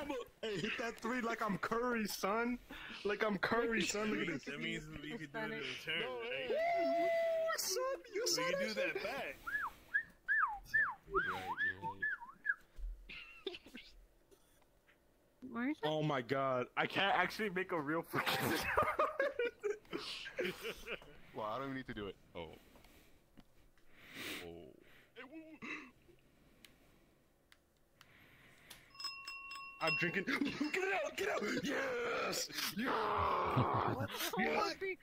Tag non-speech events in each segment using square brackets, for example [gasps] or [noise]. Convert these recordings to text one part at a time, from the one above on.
I'm a, hey, hit that three like I'm Curry, son. Like I'm Curry, son. Look at this. That means we could do it in return, No, right? hey, son, you saw We can do that back. Oh my god, I can't actually make a real freaking. [laughs] [laughs] Well, I don't even need to do it. Oh. I'm drinking. [laughs] Get out! Get out! Yes! Yeah! Homeboy be,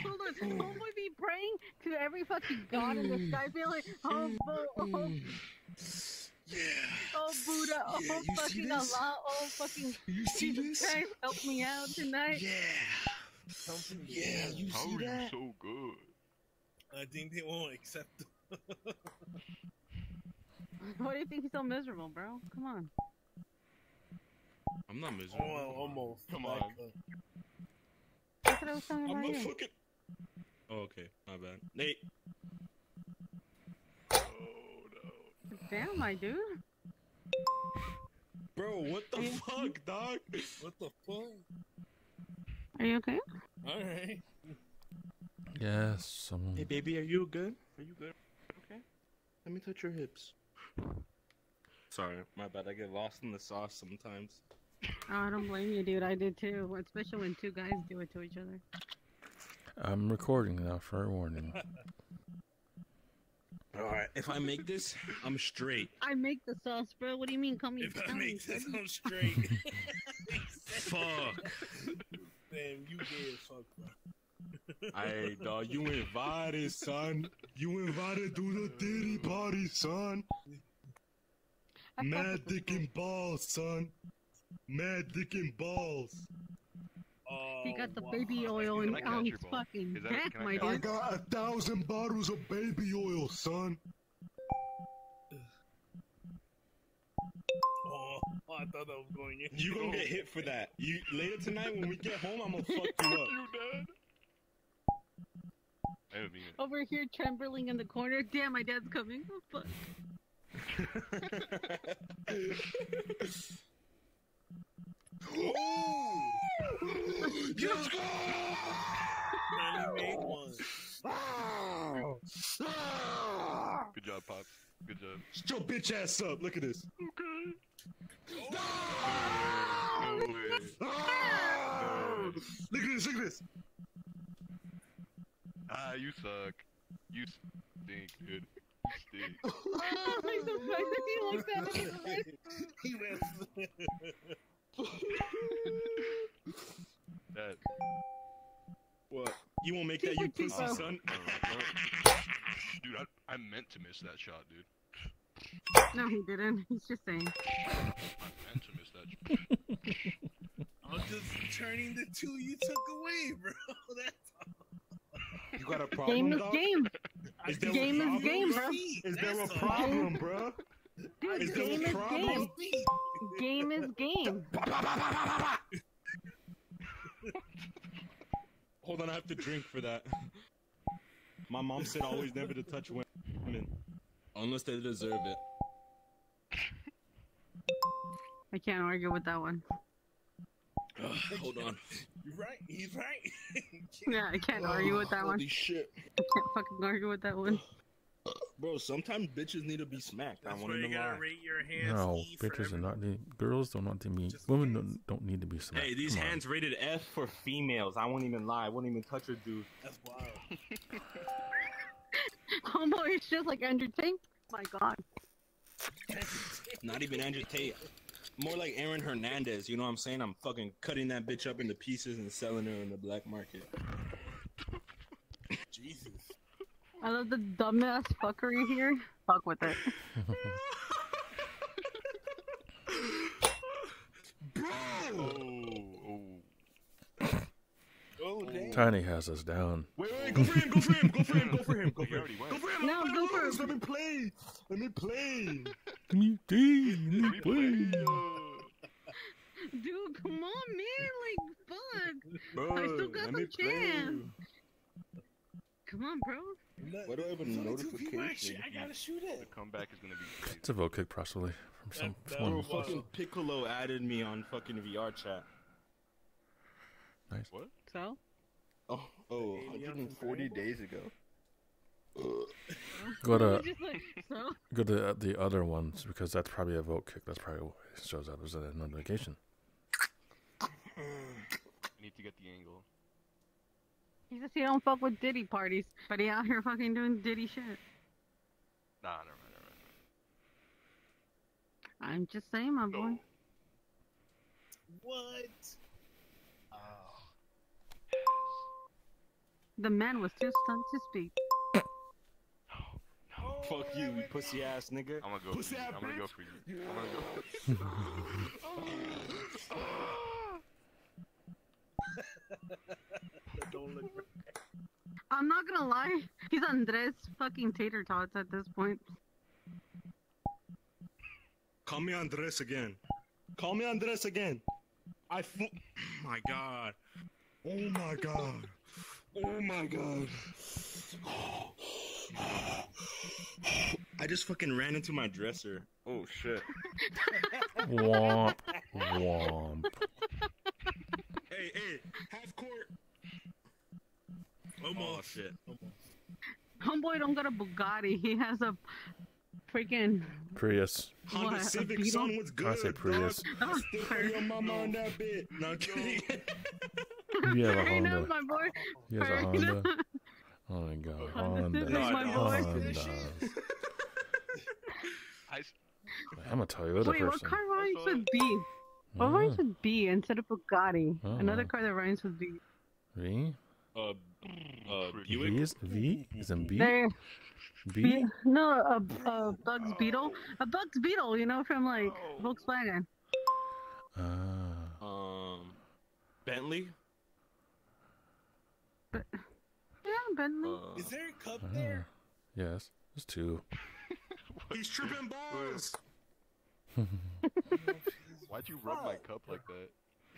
hold on, homeboy be praying to every fucking god in the sky, being like, oh, Bo- oh, Yeah! oh Buddha, oh Yeah, you see fucking this? Allah, oh fucking You see Jesus this? Christ, help me out tonight. Yeah! Yeah, you How see are you that? so good? I think they won't accept it. [laughs] Why do you think he's so miserable, bro? Come on. I'm not miserable. Oh, almost. Come Like, on. That's what I was talking I'm about not fucking. Oh, okay. My bad. Nate. Oh no. Damn, my dude. Bro, what the fuck, dog? What the fuck? Are you okay? Alright. Yes. Um, Hey, baby, are you good? Are you good? Okay. Let me touch your hips. Sorry, my bad. I get lost in the sauce sometimes. Oh, I don't blame you, dude. I did too, especially when two guys do it to each other. I'm recording now for a warning. [laughs] Alright, if I make this, I'm straight. I make the sauce, bro. What do you mean? Call me If I make this. I'm [laughs] straight. [laughs] Fuck. Damn, you gay as fuck, bro. Hey, dog, you invited, son. You invited to the Diddy party, son. I fuck Mad with [laughs] dick and balls, son. Mad dick and balls. Oh, He got the wow. baby oil Can in I catch on his fucking Is that- neck, I my catch I got a thousand bottles of baby oil, son. Oh, I thought that was going in. You gonna get hit for that. You later tonight when we get home, I'm gonna fuck you up. [laughs] You dead? I mean. Over here trembling in the corner. Damn, my dad's coming. Oh, fuck. Let's go! Man, he made one. Good job, Pops. Good job. Shut your bitch ass up. Look at this. No way. Look at this. Look at this. Ah, you suck. You stink, dude. You stink. I'm surprised that he likes that. in he went. That. What? You won't make that, you pussy, bro. son? [laughs] dude, I, I meant to miss that shot, dude. No, he didn't. He's just saying. I meant to miss that. Sh- I'm just turning the two you took away, bro. [laughs] That's You got a problem, Game is dog? game. Is there Game a is game, bro. Is there a That's all. problem, bro? Dude, Is there a game is problem? game. Game is game. Hold on, I have to drink for that. My mom said always never to touch women. Unless they deserve it. I can't argue with that one. [sighs] Hold on. You're right. He's right. [laughs] Yeah, I can't argue with that [sighs] one. Holy shit. [laughs] I can't fucking argue with that one. [sighs] Bro, sometimes bitches need to be smacked. That's I want won't gotta lie. rate your hands. no, E bitches are not. Need, girls don't want to be. Just Women don't, don't need to be smacked. Hey, these Come on. hands rated F for females. I won't even lie. I won't even touch a dude. That's wild. [laughs] Homeboy is just like Andrew Tate. My god. Not even Andrew Tate. More like Aaron Hernandez. You know what I'm saying? I'm fucking cutting that bitch up into pieces and selling her in the black market. [laughs] Jesus. I love the dumbass fuckery here. Fuck with it. [laughs] Bro! Oh. Oh, damn. Tiny has us down. Wait, wait, go for him, go for him, go for him, go for him, go He for him. [laughs] already went. Go for him, No, let me go for him. Let me play. Let me play. Give me tea, let me play. play, Dude, come on, man. Like, fuck. Bro, I still got let some chance. Come on, bro. Why do I have a It's only two notification? I gotta shoot it. The comeback is gonna be crazy. It's a vote kick, possibly, from some That- that form. Bro, was- fucking Piccolo added me on fucking VR chat. Nice. What? So? Oh, oh, 140 days ago. Go to Just like, so? go to the other ones because that's probably a vote kick. That's probably what shows up as a notification. I need to get the angle. He says he don't fuck with Diddy parties, but he out here fucking doing Diddy shit. Nah, never mind, never mind. I'm just saying, my boy. No. What? The man was too stunned to speak. Fuck you, you pussy ass nigga. I'm gonna go Pussy for you. I'm gonna go for you. I'm gonna Don't look. I'm not gonna lie, he's Andres fucking tater tots at this point. Call me Andres again. Call me Andres again. I fu- oh my god. Oh my god. Oh my god. I just fucking ran into my dresser. Oh shit. Womp womp. Hey, hey, half court. Oh Almost. shit. Homeboy don't got a Bugatti, he has a freaking Prius. Honda What, Civic, Beetle? son, what's good? I say Prius. Dog? Still put your mama on that bit. No, I'm kidding. [laughs] [laughs] You have a Fair enough, Honda. my boy. He has a Honda. [laughs] Oh my god. [laughs] Honda Honda. Civic, my boy. Honda. I s- I'm a Toyota Wait, what car rhymes That's with B? What Ah, rhymes with B instead of Bugatti? Another Oh. car that rhymes with B. V? Uh, uh, V is V? Is in B? There, B? no, a, a Bugs Beetle, a Bugs Beetle, you know, from like Oh. Volkswagen. Ah. Um, Bentley. Yeah, Bentley. Uh, Is there a cup there? Yes. There's two. [laughs] he's tripping balls. [laughs] Why'd you rub my cup like that?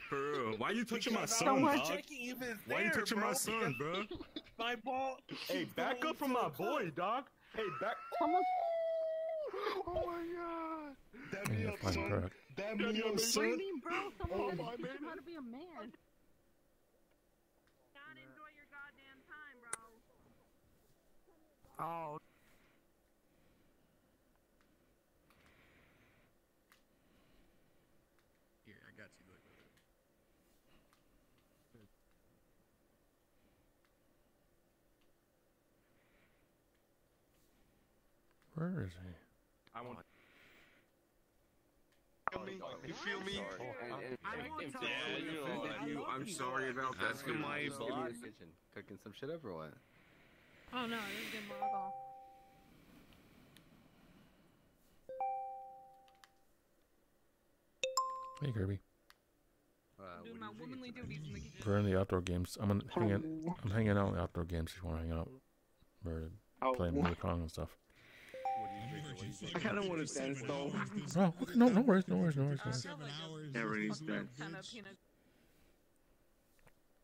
For real. Why you touching my son, was dog? checking if Why you touching bro, my son, bro? [laughs] My ball. Hey, back up from my boy, dog. Hey, back. Almost Oh my god! That Yeah, me up, son. That me up, What son. bro? Someone Oh, has my to teach him man. how to be a man. Gotta enjoy your goddamn time, bro. Oh. Here, I got you. Look. Where is he? I want. Feel me? You feel me? I'm sorry about that. Ask him why he's Give me blocked. the kitchen. Cooking some shit up or what? Oh no, I didn't get more alcohol. Hey, Kirby. Uh, Doing my womanly duties in the kitchen. We're in the outdoor games. I'm gonna hang out. I'm hanging out in the outdoor games if you want to hang out. We're playing Kong and stuff. I kind of want to dance though. Oh, okay, no, no worries, no worries, no worries. No worries.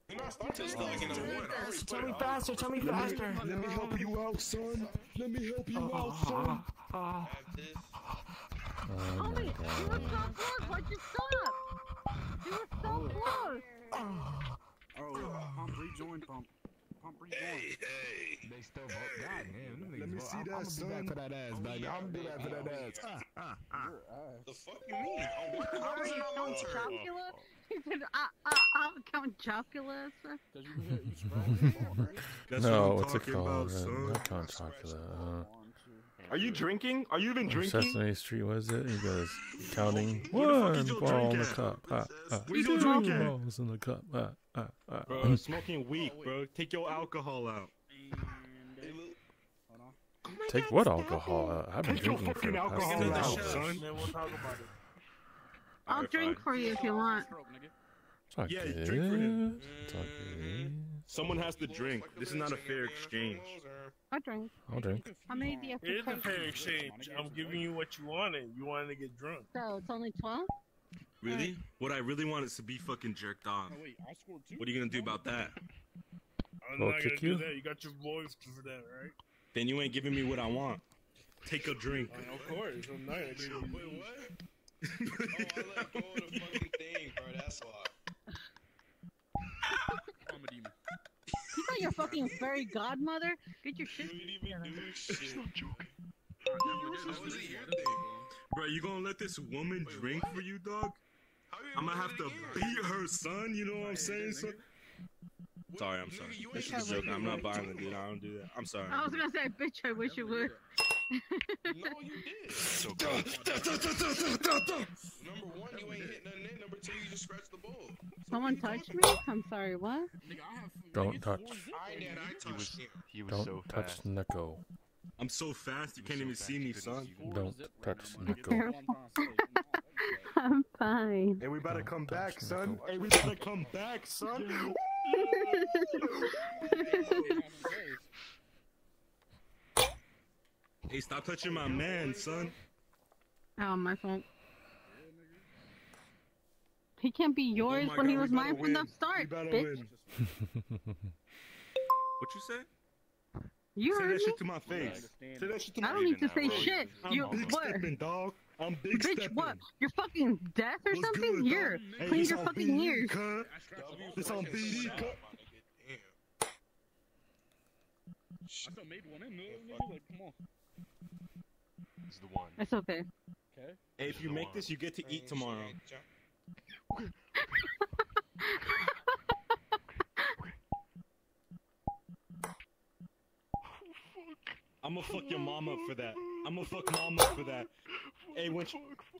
Seven hours. Everything's dead. Kind of peanut. Tell me faster. Tell me faster. Let me help you out, son. Let me help you out, uh-huh. son. Oh my Homie, you were so close. Why'd you stop? You were so close. Oh, pump rejoin pump. Pump rejoin. Hey, hey. They still vote. God damn, Let me vote. see I'm, that, I'm gonna son. be back for that ass, baby. I'm gonna be back for that ass. Ah, ah, ah. The fuck you mean? Oh, [laughs] what? How was Sorry, it not my Count turn? He [laughs] said, ah, ah, ah, Count Chocula. You, you. [laughs] That's No, what I'm what's it talking called? about, Uh, son. not Count Chocula. Uh, One, two. Are you drinking? Are you even drinking? Sesame Street was it? He goes counting Where the one ball in the cup. Ah, ah. Where's your Two balls in the cup. Ah, ah, ah. Bro, [laughs] smoking weak, bro. Take your alcohol out. Hold on. Take what alcohol? I've been Take drinking for the past alcohol three hours. son. Then we'll talk about it. I'll drink for you if you want. It's all Yeah, drink for him. It's all good. Someone has to drink. This is not a fair exchange. I drink. I'll drink. How many do you have It is a fair exchange. I'm giving you what you wanted. You wanted to get drunk. So it's only 12? Really? What I really want is to be fucking jerked off. Oh, wait, I scored two. What are you gonna do about that? I'm Well, not kick gonna you? do that. You got your boys for that, right? Then you ain't giving me what I want. take a drink. Uh, of course, I'm not gonna do Wait, what? oh, I let go of the fucking thing, bro. That's why. I'm a demon. You got your fucking fairy godmother? Get your You shit. didn't even do shit. This was is your your thing. thing. Bro, you gonna let this woman Wait, drink what? for you, dog? You I'm gonna have to again? beat her, son. You know what I'm saying, son? What- Sorry, I'm sorry. you This is a joke. I'm not buying violent, you dude. I don't do that. I'm sorry. I was gonna say, bitch, I wish you would. No, you did. So. Number one, you ain't hit nothing in. Number two, you just scratched the ball. So Someone what are you touched talking me? I'm sorry, what? Nigga, I have. Don't touch. four? I did. I nigga. He was he was Don't so touch fast. Nico. I'm so fast, you can't was even so see me, son. see me. Four Don't touch right now, my nigga. Nico. I'm trying to say. I'm fine. Hey, we better Don't come touch back, son. Nico. Hey, we better come back, son. Hey, stop touching my man, son. Oh, my fault. He can't be oh yours Oh my when he was mine better from the start, bitch. What you say? You Say heard that me? shit to my face. Say that shit to I don't need to say that, shit. I'm You big what? stepping, dog. I'm big Bitch, stepping. what? You're fucking deaf or What's something? good, Here, dog? Hey, clean your fucking BD, ears. cuz. W This on BD, cut. my nigga. Damn. I still made one in, nigga. Like, come on. This is the one. It's okay. Okay. Hey, if you make this, you get to eat tomorrow. [laughs] I'm gonna fuck your mama for that. I'm gonna fuck mama for that. Hey, when she,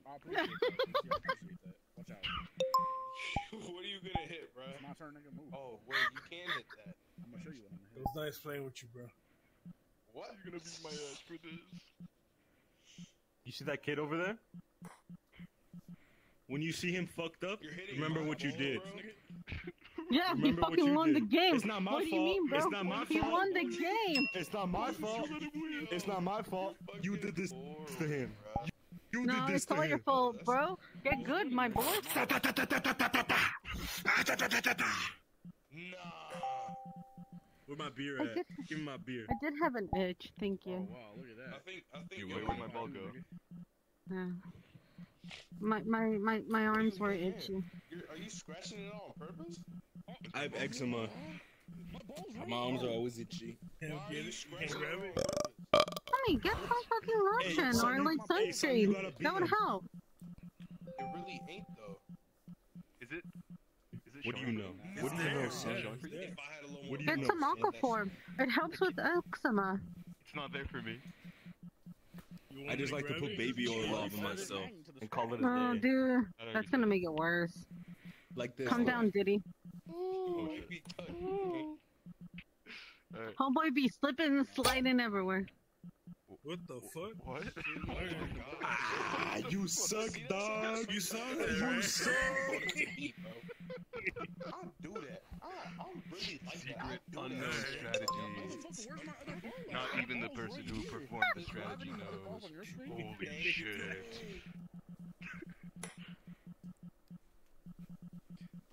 I appreciate that. I appreciate that. Watch out. [laughs] what are you gonna hit, bro? It's my turn, nigga. Move. Oh, wait, you can hit that. I'm gonna show you what I'm It gonna was nice playing with you, bro. What? You're gonna beat my ass for this. you see that kid over there? When you see him fucked up, remember what you did. Yeah, he Remember what fucking you won the game. It's not my what do you mean, bro? It's not my he fault. won the game. It's not my fault. It's not my fault. You did this to him. You No, did this it's to all your him. fault, bro. Get good, my boy. Nah. Where my beer I at? did- Give me my beer. I did have an itch, thank you. Oh you. wow, look at that. I think, I think You your wait, where'd my ball go? Yeah. My, my, my, my arms were itchy. You're, are you scratching it on purpose? I have eczema. My arms are always itchy. Can't Why are get you it. scratching Can't grab it? it. Get some fucking lotion son, or like hey, you sunscreen. gotta That would help. It really ain't though. Is it? Is it What do you know? What do you know, there, son? yeah. Showing for you? If I had a little What do you It's know? some Aquaphor. It helps with eczema. It's not there for me. I just like to put baby oil Yeah, all over myself bang to the and call it Oh, a day. Oh, dude, that's gonna make it worse. Like this. Calm down, Diddy. Ooh, might be Homeboy be slipping and sliding everywhere. What the fuck? What? Ah, you suck, dog. You suck. You [laughs] suck. Secret unknown that. strategies. Motherfucker, where's my other ball? Not even the person who performed the strategy Grabbing the ball knows. on your screen. Holy shit.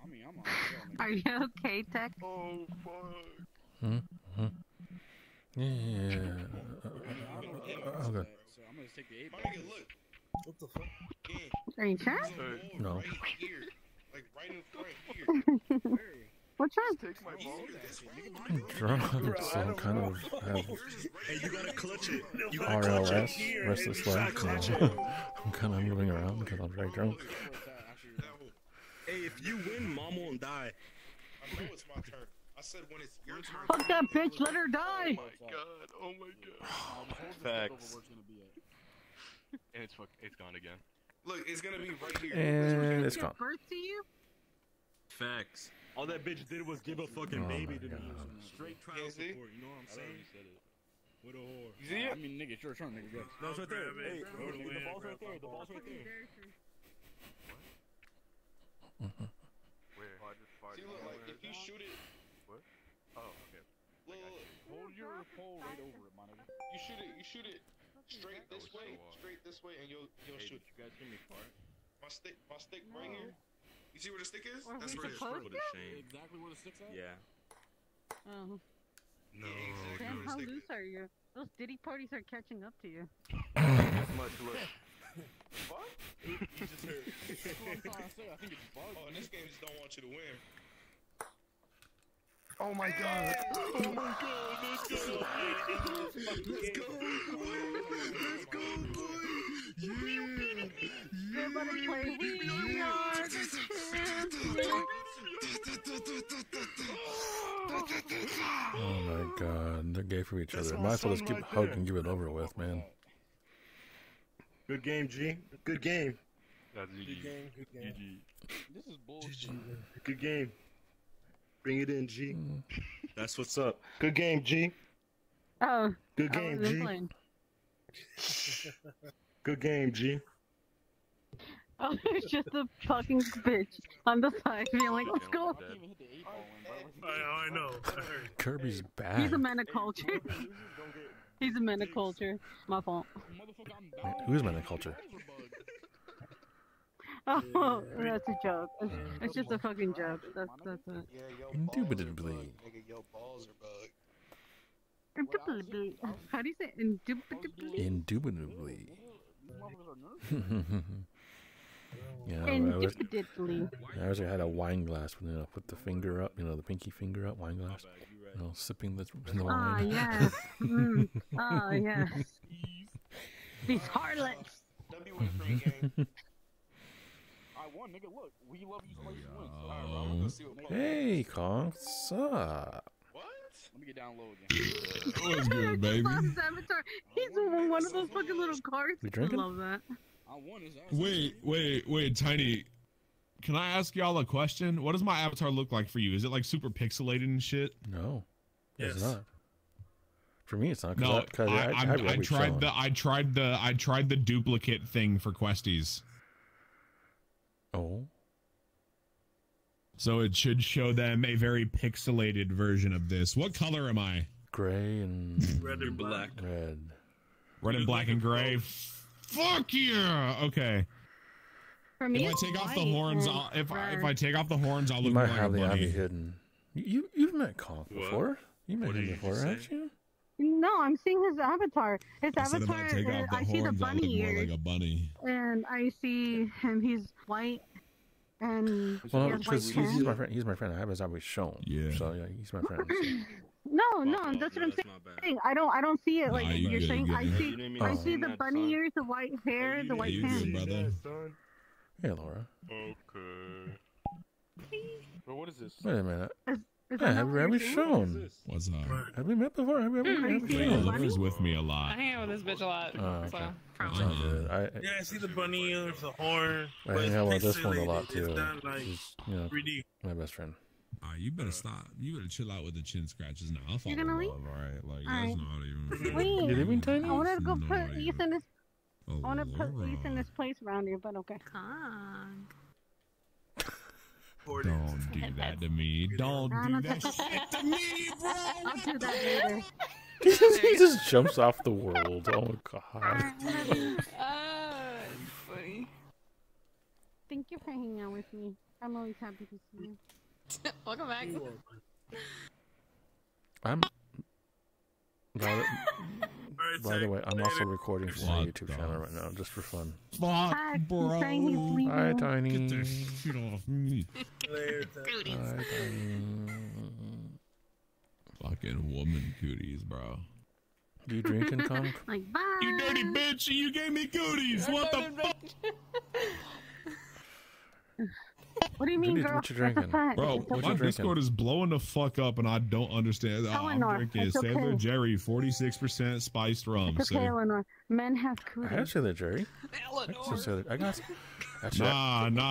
I mean, I'm on hell, nigga. Are you okay, Tech? Oh fuck. Hmm? Hmm? Yeah, yeah, yeah. Uh, don't uh, it, So I'm gonna take the eight ball. What the fuck? Are you sure? there's No. right here. Like right in front here. [laughs] Where? What's wrong? Take my ball. Here, this way. I'm drunk, so I'm kind of have Yours is right Hey, you gotta clutch it. You gotta clutch it. RLS, restless leg. you know. [laughs] I'm kind of moving around because I'm very drunk. Where's that actually? That hole. Hey, if you win, mom won't die. I know it's my turn. I said when it's your turn. Fuck that bitch, let her die! Oh my god. Oh my god. Nah, just hold Facts. over where it's gonna be at. And it's fuck. It's gone again. Look, it's gonna be right here. And it's gone. birth to you? Facts. All that bitch did was give a fucking Oh baby my to me. Straight trial Yeah, support. You know what I'm saying? What a whore. You see it? I mean, nigga, it's your turn, nigga. Go. No, it's right there. Hey, Throw the ball's right there. The ball's right there. Where? Oh, I just fired See, look, like if you shoot it, What? Oh, okay. look, look, look. Hold your pole right over it, my nigga. you shoot it, you shoot it straight this way, straight this way, and you'll you'll Hey, shoot. did you guys hear me fart? My stick, my stick right here. You see where the stick is? Are That's where it is. supposed What a shame. Exactly where the stick's at? Yeah. Oh. No. Yeah, exactly. Damn, how loose are you? Those Diddy parties are catching up to you. Much look. What? You just heard. That's I'm trying. I think it's bugged. Oh, in this game, just don't want you to win. Oh my god. Oh my god, let's go. Let's go, boy. Let's go, boy. Yeah. Everybody play We Are Oh my god, they're gay for each That's other. Might as well just awesome keep right hug and give it over with, man. Good game, G. Good game. That's Good GG. game, good game. GG. This is bullshit. Good game. Bring it in, G. Mm. That's what's up. Good game, G. Oh, Good game, G. [laughs] playing. Good game, G. [laughs] Oh, it's just a fucking bitch on the side being like, let's go. I can't even hit the eight ball in, bro. I, I know. I heard. Kirby's He's a man of culture. He's a man of culture. My fault. Motherfucker, I'm. Who's man of culture? [laughs] Oh, that's a joke. It's, it's just a fucking joke. That's that's it. Indubitably. Nigga, your balls are bugged. Indubitably. How do you say indubitably? Indubitably. These motherfuckers are yeah, I wish, I wish I had a wine glass with, you know, put the finger up, you know, the pinky finger up, wine glass, you know, sipping the, the Ah, wine. yes. [laughs] Mm. Ah, yes. These harlots. W win free game. I won, nigga. Look, we love you spicy wins. Alright, bro, we're gonna see what Paul- Hey, Kong, what's up? What? Let me get down low again. [laughs] What's good, baby? He's in one of those fucking little carts. We I drinking? love that. I won. Wait, wait, wait, Tiny. Can I ask y'all a question? What does my avatar look like for you? Is it like super pixelated and shit? No, it's not. For me, it's not. No, I, I, I, I, I, I, read what you're tried showing. the I tried the I tried the duplicate thing for questies. Oh, So it should show them a very pixelated version of this. What color am I? gray and Red and black. red. Red and black and gray. Fuck yeah. Okay. For me, If I take off the horns, I'll, if I, if. I take off the horns, I'll You look might like have a the Abby bunny. hidden. You, you you've met Kong What? before. You met What him did you before, just haven't say? you? No, I'm seeing his avatar. His I said if avatar. I take off the I see the bunny more ears, like a bunny. and I see him. He's white, and Well, he has white because he's, he's my friend. He's my friend. I have his always shown. Yeah. So yeah, he's my friend. so. [laughs] No, no, oh, that's yeah, what I'm that's saying. I don't. I don't see it like Nah, you you're good, saying. you I good. see. You didn't mean I see say the bunny son. ears, the white hair, You the white you mean to good, pants. say brother. Hey, Laura. Okay. Bro, what is this? Wait a minute. Is Yeah, that have we ever shown? What's up? Have we met before? Have we ever met I see before? the Yeah, bunny. Laura's with me a lot. I hang out with this bitch a lot. Oh, okay. So, It's probably. all. I, Yeah, I see the bunny ears, the horn. I hang out with this one a pixelated. lot It's too. done like He's, you know, 3D. my best friend. Ah, you better stop. You better chill out with the chin scratches now. I'll follow You're gonna leave? love, all right? Like All that's not even. Wait. You leaving, Tiny? I wanted to go put not Ethan this. I want to put Laura. Ethan this place around here, but okay. Kong. Don't do that to me. Don't do that shit to me, bro. I'll do that [laughs] later. he just, he just jumps off the world. Oh god. Ah, [laughs] it's funny. Thank you for hanging out with me. I'm always happy to see you. [laughs] Welcome back. I'm. By the, by the way, I'm also recording for my YouTube the channel right now, just for fun. Fuck, Hi, he's saying he's bro. leaving. Hi, Tiny. Get the shit off me. Later, Cooties. Hi, Tiny. Fucking woman cooties, bro. Do You drinking, Kong? [laughs] Like, bye. You dirty bitch! You gave me cooties. What the [laughs] fuck, [laughs] What do you mean, girl? what you drinking? bro? It's What My drinking? Discord is blowing the fuck up, and I don't understand. Oh, I'm Eleanor, drinking it's Sailor okay. Jerry, forty-six percent spiced rum. It's okay, So, Eleanor. Men have I cooties. have Sailor Jerry. I got some Sailor. I got. Actually, nah, nah,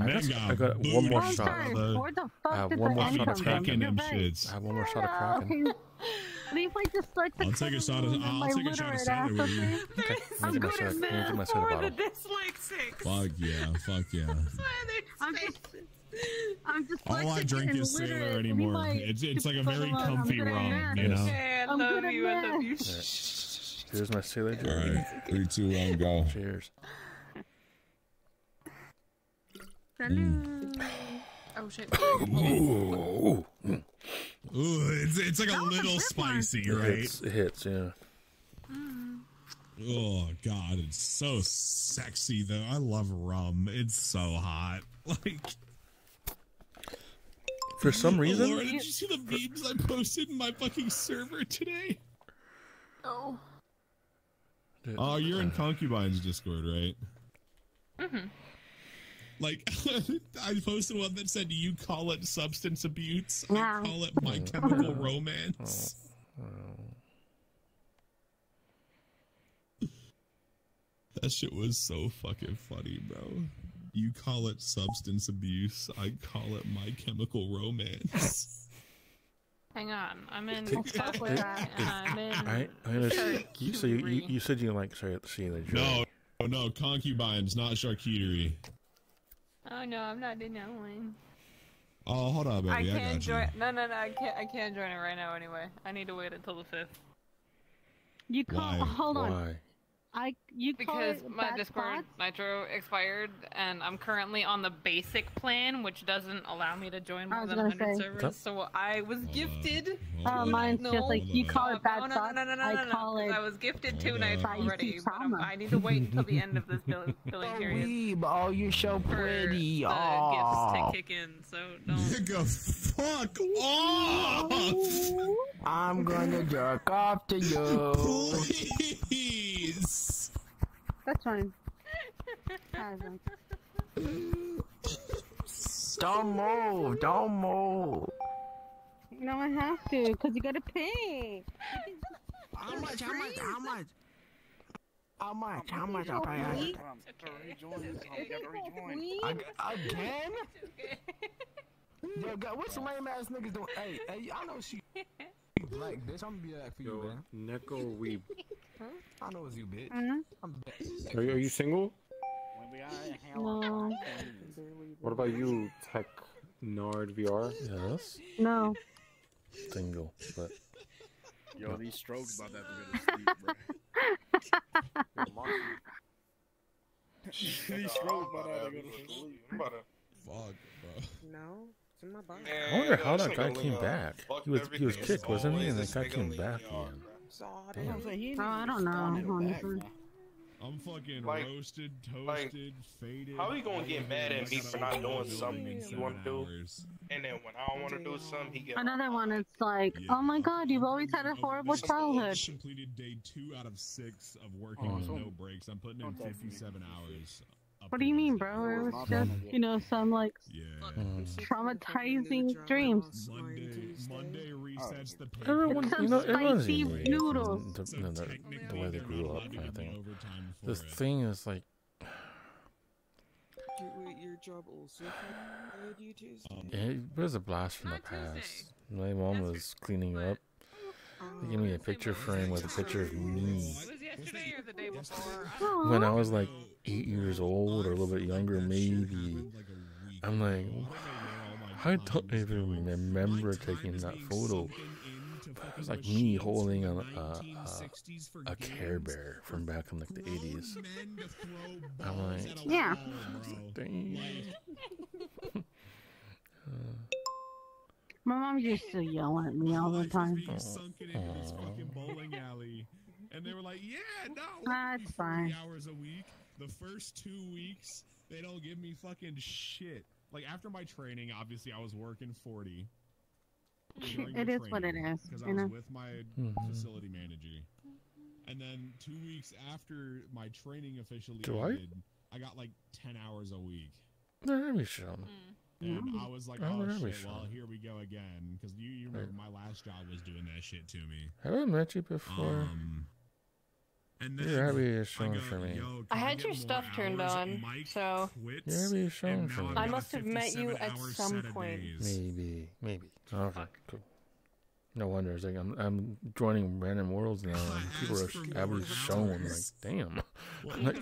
I man got- got, I got one more shot. Where the I fuck have did one the more end shot come of from? Cracking You're them right. shits. I have one more shot of Oh, [laughs] Kraken. okay. Leave like just like the I'll take a shot of- cuddle I'll my take a shot of literate Sailor ass, with you. [laughs] okay? Okay, let me get my soda. Let me get my bottle. dyslexics. Fuck yeah, fuck yeah. I'm just, I'm just. All I drink is Sailor anymore. It's it's like a very comfy rum, you know. I I'm love good you. I love math. you. Here's my Sailor All Jerry. right, three, two, one, go. Cheers. Salud. Mm. [laughs] Oh shit. Ooh, [coughs] Ooh, it's it's like a That a little good one. spicy, it right? hits. It hits. Yeah. Oh god, it's so sexy though. I love rum. It's so hot. [laughs] Like For some Oh, reason, Laura, did you see the memes I posted in my fucking server today? Oh. Oh, you're in Concubines Discord, right? Mm-hmm. Like, [laughs] I posted one that said, "You call it substance abuse, Yeah. I call it my mm. chemical [laughs] romance." Mm. That shit was so fucking funny, bro. You call it substance abuse, I call it my chemical romance. [laughs] Hang on, I'm in Did- stuff did- with that, and I'm in. I, I'm gonna. You, so you, you, you said you like sorry, Sheila Joy. No, no, no, concubines, not charcuterie. Oh no, I'm not doing that one. Oh, hold on, baby, I, can't got you. join. No, no, no, I can't. I can't join it right now. Anyway, I need to wait until the fifth. You call. Why? Hold on. Why? I you call Because it my bad Discord spots? Nitro expired, and I'm currently on the basic plan, which doesn't allow me to join more than 100 say. servers. So I was gifted. Oh, mine's just like you call it oh, bad no, no, spots. no, no, no, I no, no, it. I was gifted two Hold nights on. already, but I'm, trauma. I need to [laughs] wait until the end of this billing, billing period Weeb, oh, you're so for pretty. the Oh. gifts to kick in. So don't. Nigga, fuck off! I'm gonna jerk off to you. [laughs] Please! That's fine. Don't move, don't move. No, I have to, cause you gotta pay. How much, how much, how much? How much, how much I'll pay you? Ag- Again? Yo, God, what's lame ass niggas doing? Hey, hey, I know she black bitch. I'm gonna be back for you, man. Neko Weeb. [laughs] I know it's you, bitch. Mhm. I'm back. Are you, are you single? No, What about you, Tech Nerd VR? Yes, no. single, but Yo, these strokes about [laughs] [laughs] that to go to sleep, bro. these strokes about that to go to sleep. Fuck, bro. No, it's in my body. I wonder how that guy came back. He was he was kicked, wasn't he? And that guy came back again. Damn. Oh, I don't know. Honestly. I'm fucking Like- roasted, like, toasted, faded. How are you gonna get mad at me for not doing something you want to do, and then when I don't want to do something, he get Another one It's like, oh my god, you've always had a horrible childhood. Completed day two out of six of working Oh. with no breaks. I'm putting in 57 hours. What do you mean, bro? It was just, you know, some like Yeah. traumatizing dreams. Monday, Monday resets the paper. Everyone, you know, everyone's spicy unique. noodles. The, the, the, the way they grew up, kind of thing. This thing is like, your job also had you Tuesday? it was a blast from the past. My mom was cleaning up. They gave me a oh. picture frame with a picture of me Was yesterday or the day before? when I was like eight years old or a little bit younger, maybe. I'm like, I don't even remember taking that photo. It was like me holding a, a, a, a Care Bear from back in like the 80s. I'm like, Yeah. dang. [laughs] My mom used to yell at me all the time. Sunken into this fucking bowling alley. And they were like, yeah, no. That's fine. Three hours a week. The first two weeks, they don't give me fucking shit. Like, after my training, obviously, I was working 40. [laughs] during It what it is. Because I was know? with my Mhm. facility manager. And then two weeks after my training officially Dwight? ended, I got like 10 hours a week. Let me show him. And I was like, Oh, oh, there shit, well, here we go again. Because you, you remember my last job was doing that shit to me. Have I met you before? Um, and then You're happy I showing go, for me. I had your stuff turned on, Mike so quits, You're happy you're showing for me. I've I got must have met you at some point. Maybe, maybe. Okay, cool. No wonder. It's like I'm, I'm joining random worlds now, and people are actually shown. Like, damn. Well, [laughs] Like,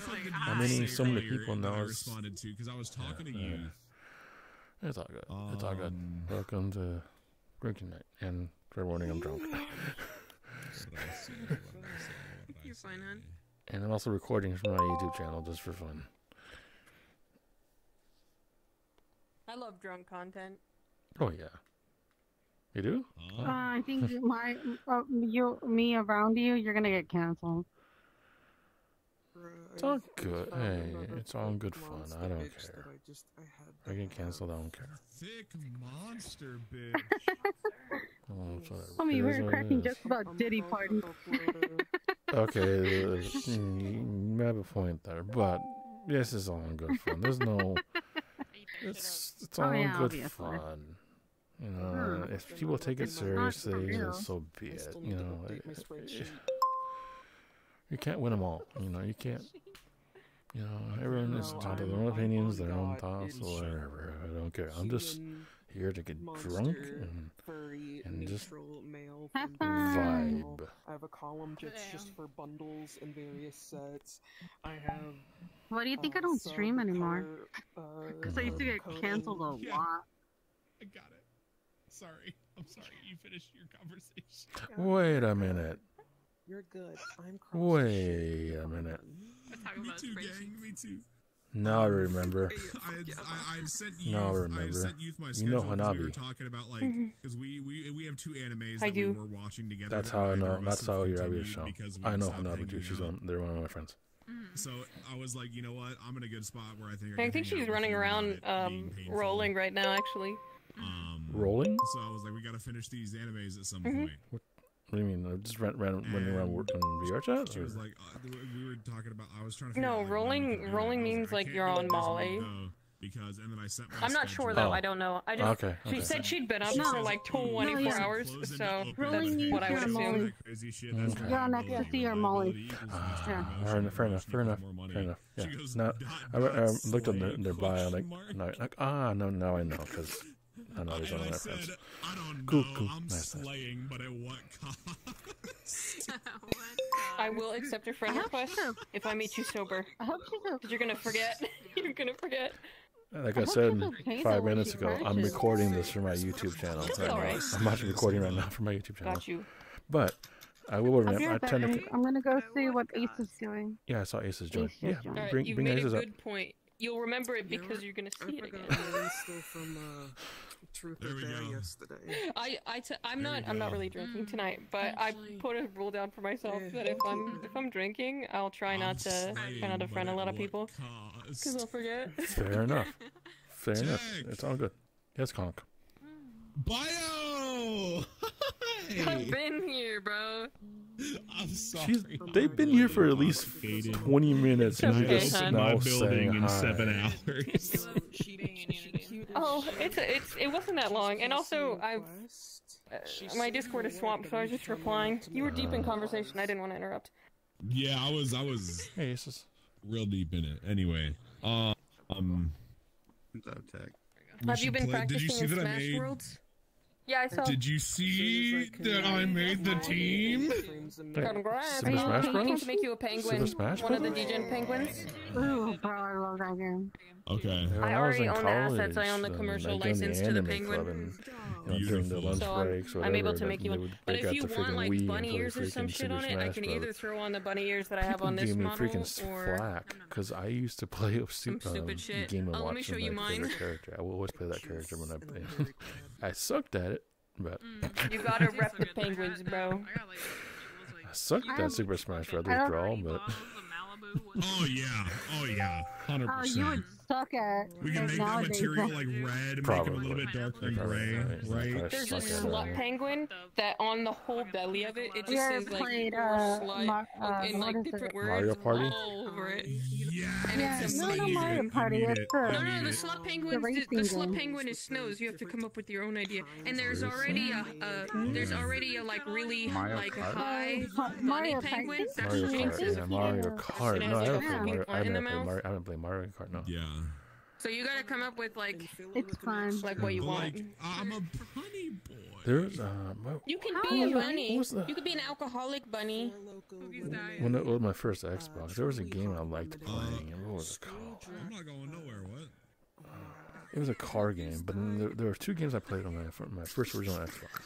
I'm meeting so many people now. I It's, responded to because I was talking to Yeah. you. it's all good. It's all good. Um, Welcome to drinking night, and fair warning, I'm drunk. [laughs] What did I say? What did I say? What did I You're say? fine, hon. and I'm also recording from my YouTube channel just for fun. I love drunk content. Oh yeah. You do? Uh, I think you- my uh, you me around you, you're gonna get canceled. It's all good. Hey, it's all good fun. I don't care. I get canceled. I don't care. Thick monster bitch. [laughs] Oh, it's. I mean, we is were cracking is. jokes about Diddy parties. Okay, uh, mm, you have a point there, but this is all in good fun. There's no, [laughs] it's it's Oh, all in good obviously. fun. You know, Hmm. if people take it seriously, then so be it. You know, update it- you can't win them all. You know, you can't. You know, everyone is entitled to their own opinions, their own thoughts, in whatever. I don't care. I'm just Human, here to get monster, drunk and furry, and just neutral, male, Have [laughs] from fun. vibe. I have a column that's just for bundles and various sets. I have. Why do you think I uh, don't sub stream anymore? color, uh, Because I used to get coding. canceled a [laughs] Yeah. lot. I got it. Sorry. I'm sorry. You finished your conversation. Wait a minute. You're good. I'm cross Wait a minute. Me too, gang. Me too. Now I remember. I, had, I, I sent youth. Now I I remember. sent youth my You schedule know 'cause we were Hanabi. talking about like because we, we we have two animes I that do. we were watching together. That's how I know. That's how you're continued show. I know Hanabi too. She's on. They're one of my friends. So I was like, you know what? I'm in a good spot where I think I, I think she's running around, um, rolling right now, actually. Um, Rolling? So I was like, we got to finish these animes at some Mhm. point. What, what do you mean? Uh, Just ran, ran, running around wor- on VR chat? She was like, uh, we were talking about. I was trying to. No, out, like, rolling could do it. rolling means I like you're on Molly. because and then I sent my I'm not sure though. Oh. I don't know. I just Okay, she okay. said she'd been up She for like oh, 24 yeah. hours, so Rolling that's means what I would you're assume. Crazy shit. That's Okay. You're on reliability. ecstasy or Molly. Reliability equals extra Yeah. fair enough, fair enough, fair enough, equals more money. fair enough. Yeah. She goes, Now, I, I looked at their, their bio, like, mark. no, like, ah, no, now I know, because I know he's And one of I my said, friends. I don't Cool, know. cool. I'm Nice, nice. slaying, but at what cost? [laughs] I will accept your friend request so. if I meet you sober. I hope she's okay. Because [laughs] you're gonna forget. you're gonna forget. Like I I said okay, five minutes ago, I'm recording this for my YouTube channel. That's right now. alright. I'm actually recording right now for my YouTube channel. Got you. But I will I'll remember. be I right back. tend I'm, to. I'm gonna go see what Ace is doing. Yeah, I saw Ace's join. Ace Yeah, just bring you bring made Ace's a up. good point. You'll remember it You know because you're gonna I see it forgot again. Mary's still from uh, Truth There or we Dare go. yesterday. I, I t- I'm There not we I'm not really drinking Mm, tonight, but I put a rule down for myself that if I'm if I'm drinking, I'll try I'm not to try not to friend a lot of people because cost? I'll forget. Fair enough. [laughs] Fair enough. It's all good. Yes, Conk. Bio. [laughs] I've been here, bro. I'm sorry. She's, they've been here for at least Complicated. 20 minutes, and Okay, you're just hun. my building in seven [laughs] hours. Oh, it's it's it wasn't that long, and also I uh, my Discord is swamped, so I was just replying. You were deep in conversation. I didn't want to interrupt. yeah, I was. I was Hey, Aces. real deep in it. Anyway, uh, um, we Have you been play- Did you see practicing in that I Smash made? Worlds? Yeah, I saw. Did you see that I made the team? Congrats! Super Are you Smash Bros? to make you a penguin? Super Smash One of the Bros? degen penguins. Ooh, bro, I love that game. Okay. When I was already in own the assets. I own the commercial I joined license to the anime penguin. and, you know, during the lunch So I'm, I'm able to make you one. But if you want like bunny ears or some shit on it, I can either throw on the bunny ears that I have on this give me model, freaking or flack because I used to [laughs] play a some super, um, stupid shit. Game and Oh, let me Watch show you my mine. favorite character. I will always play that character when I play. [laughs] I sucked at it, but you gotta [laughs] rep the penguins, bro. I sucked at Super Smash Bros. I but Oh yeah. Oh yeah. Hundred Oh, you would percent. Suck at We can make that nowadays. material like red, and make Probably. them a little bit darker and gray, right. right? There's a slut penguin that on the whole belly of it, it just says like played, or uh, slut Mar- uh, in like different words Mario Party? all over it. Yeah. And Yeah, it's no, no amazing. Mario Party. It's the No, no, the slut penguin. The, racing the slut penguin is snows. You have to come up with your own idea. And there's already a, a there's already a like really Mario like Kart? high bunny [laughs] Mario penguin. Mario Jinx Kart, yeah, Mario female. Kart. No, I has, haven't like, a played pink Mario. I eye in the haven't played. Mario. I haven't played Mario Kart. No. Yeah. So you gotta come up with like It's fun. like what you But, want. like, I'm a bunny boy. There's uh, what- You can How be a bunny. what You could be an alcoholic bunny. when it was my first Xbox, there was a game I liked playing. and What was it called? I'm not going nowhere. What? It was a car game, but then there, there were two games I played on my my first original Xbox.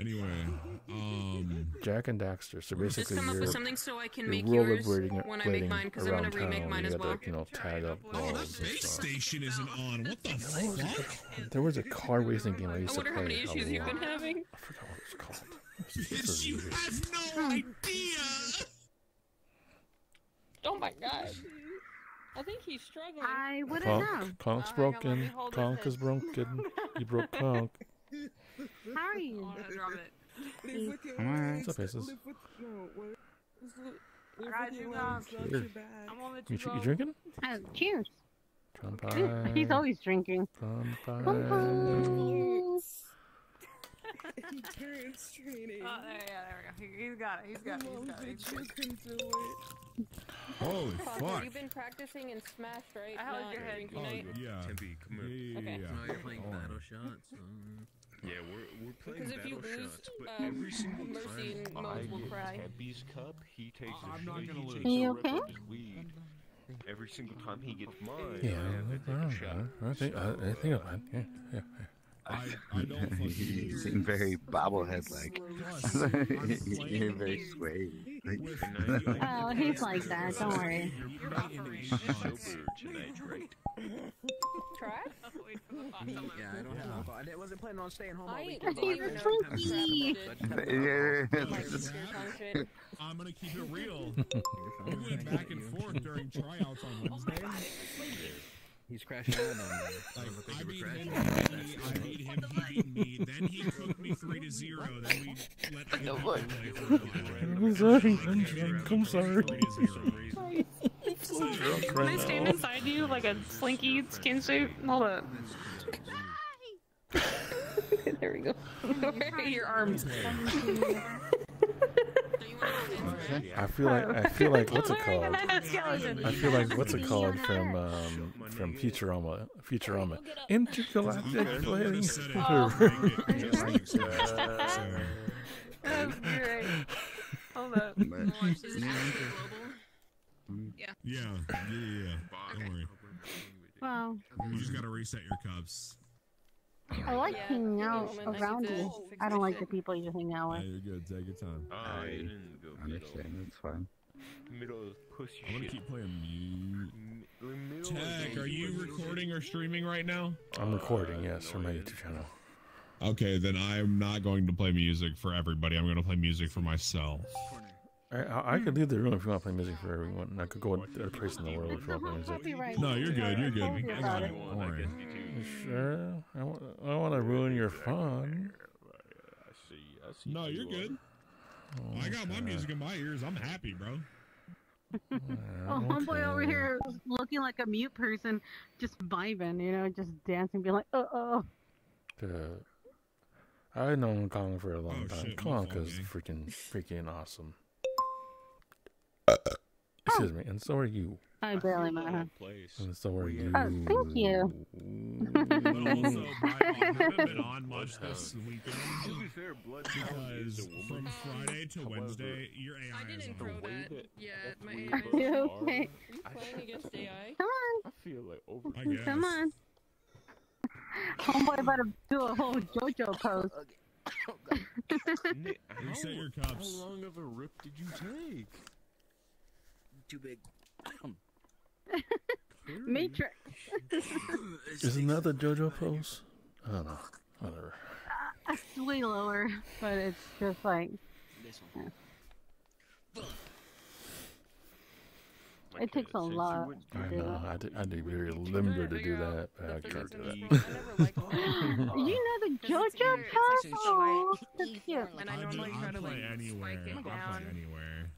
Anyway, um, Jak and Daxter. So basically, Just basically, come up you're, with something so I can you're make yours rollerblading when I make blading mine, 'cause I'm around gonna remake town, mine you as gotta, well. You know, tag up oh, balls the and base station isn't on. What the fuck? There was a car racing game I I used to wonder how play many a issues you've been having. I forgot what it's called. This is you have no idea. Oh my god. I think he's struggling. I wouldn't Conk, know. Conk's Oh, hang on, let broken. hold Conk this. is broken. he broke [laughs] Conk. How are you? drop it. Live with your Alright. ex, What's up, Aces? live with- no, what? Live I with do your not. ex, not Cheers. too bad. I'm gonna let You, you dr- you drinking? Oh, cheers. Kanpai. He's always drinking. Kanpai. [laughs] Endurance training. Oh, there, yeah, there we go. He, he's got it. He's got it. He's got it. He's got You it. can do it. Holy Conker, fuck. You've been practicing in Smash, right? How Not was your head? drinking Oh, yeah. Tempe, come here. yeah, Okay. yeah. Now you're playing Hold on. battle shots. Um, yeah, we're we're playing Because if you battle lose, shots, but um, every single Mercy time and I Mose will get cry. Tempe's cup, he takes a I'm not shit, gonna he lose. takes Are you a rip okay? weed. Every single time he gets mine, Yeah, I have to take I, a shot. I think I, I think I'm fine. Yeah, yeah. yeah. I, [laughs] I don't fucking [laughs] [laughs] you seem very bobblehead like. Plus, I'm You're very sway. Like, Oh, he's like that. Don't worry. Sober tonight, right? Try? me, yeah, I don't have. I wasn't planning on staying home all I weekend. didn't even know Twinkie. Yeah. Like, your tongue shit. I'm gonna keep it real. we went back and forth during tryouts on Wednesday. He's crashing out on me. [laughs] Like, I beat him, he beat me, I beat him, he beat me. Then he took me three to zero. Then we let other people play for a while. I'm sorry. I'm drunk. I'm sorry. Three to zero. drunk [laughs] Can I stand inside you like a slinky skin suit? Hold up. [laughs] there we go. Where are your arms? I feel like I feel like what's it [laughs] called? I feel like what's it called from um from Futurama? Futurama. Intergalactic flying. [laughs] [laughs] That's great. Hold up. Yeah, yeah, yeah. yeah. Don't worry. Well, You just gotta reset your cups. I like Yeah, hanging give me a out moment, I need around you. I don't like the people you hang out Yeah, with. you're good. Take your time. I I didn't go understand. It's fine. Middle pussy I'm gonna keep playing mute. M- Tech, are you recording or streaming right now? I'm recording, yes, for my YouTube channel. Okay, then I'm not going to play music for everybody. I'm going to play music for myself. I, I, I could leave the room if you want to play music for everyone. I could go to other place in the world if you want to play [laughs] music. Copyright. No, you're good. You're good. I told you I got it. It. Don't worry. You sure? I don't, I want to ruin your fun. I see. I see. No, you you're good. Oh, I got my God. music in my ears. I'm happy, bro. Oh, homeboy over here looking like a mute person, just vibing, you know, just dancing, being like, uh oh. Uh, I've known Kong for a long Oh, time. shit, my Kong is freaking, freaking awesome. Excuse oh. me, and so are you. I barely met her. And so are you. Oh, thank you. I haven't been on much this weekend To be fair, Bloodhound because from Friday to Wednesday, your AI I is didn't on. throw way that that- yet. My we AI. both You are, okay? Are you playing against AI? Come on, I feel like over. I guess. come on. Homeboy about to do a whole JoJo pose. Oh, Nick, [laughs] Reset how, your how long of a rip did you take? Too big. [coughs] Matrix. [laughs] Isn't that the JoJo pose? I don't know. Whatever. Uh, It's way lower, but it's just like This one. Like, it takes uh, a lot I know. I did, I did very limber to do that, but I can't do physics that. is- I never liked [laughs] that. you know the [laughs] JoJo either- it's pose? like so cute. And I I, normally do, try to like spike I it play down. anywhere.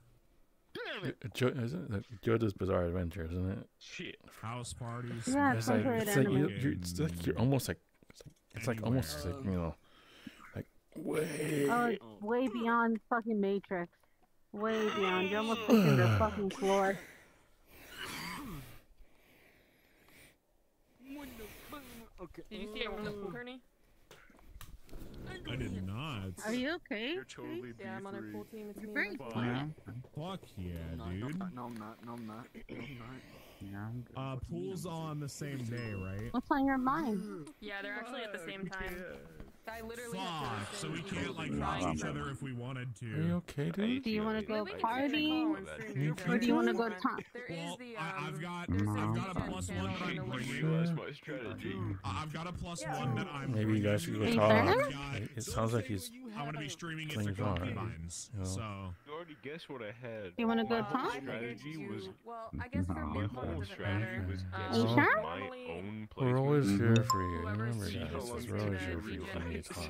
Jo- isn't it? JoJo's Bizarre Adventure, isn't it? Shit. House parties. Yeah, It's it's my like it's like, anime. you, you're, it's like you're almost like it's like, it's like almost like you know, like way. Oh, way beyond fucking Matrix. Way beyond. You're almost [sighs] pushing the fucking floor. Okay. Did you see I won the pool tourney? I did not. Are you okay? You're totally Yeah, I'm on our B3. pool team. It's me. very and my quiet. Fuck yeah, No, no, dude. no, no, I'm not. No, I'm not. No, I'm not. Yeah, I'm good. Uh, pool's on the same day, right? What's on your mind? Yeah, they're actually at the same time. I literally Fuck. So we can't like trying watch each other if we wanted to. Are you okay, dude? Do you want to go Wait, wait, party? Or do you want to go okay? top? There is the I, um. I've got I've got a Discord plus channel one that on the I'm link. bringing. That's my strategy. I- I've got a plus one that I'm. Maybe you guys should go talk. It, it sounds like he's I'm gonna be streaming it playing to Vaughn. concubines. You? So You already guessed what I had. You wanna go talk? strategy was Well, I guess for my whole strategy was Um, guess You sure? my own We're always here for you. Remember, guys, we're always here for you region when you is talk.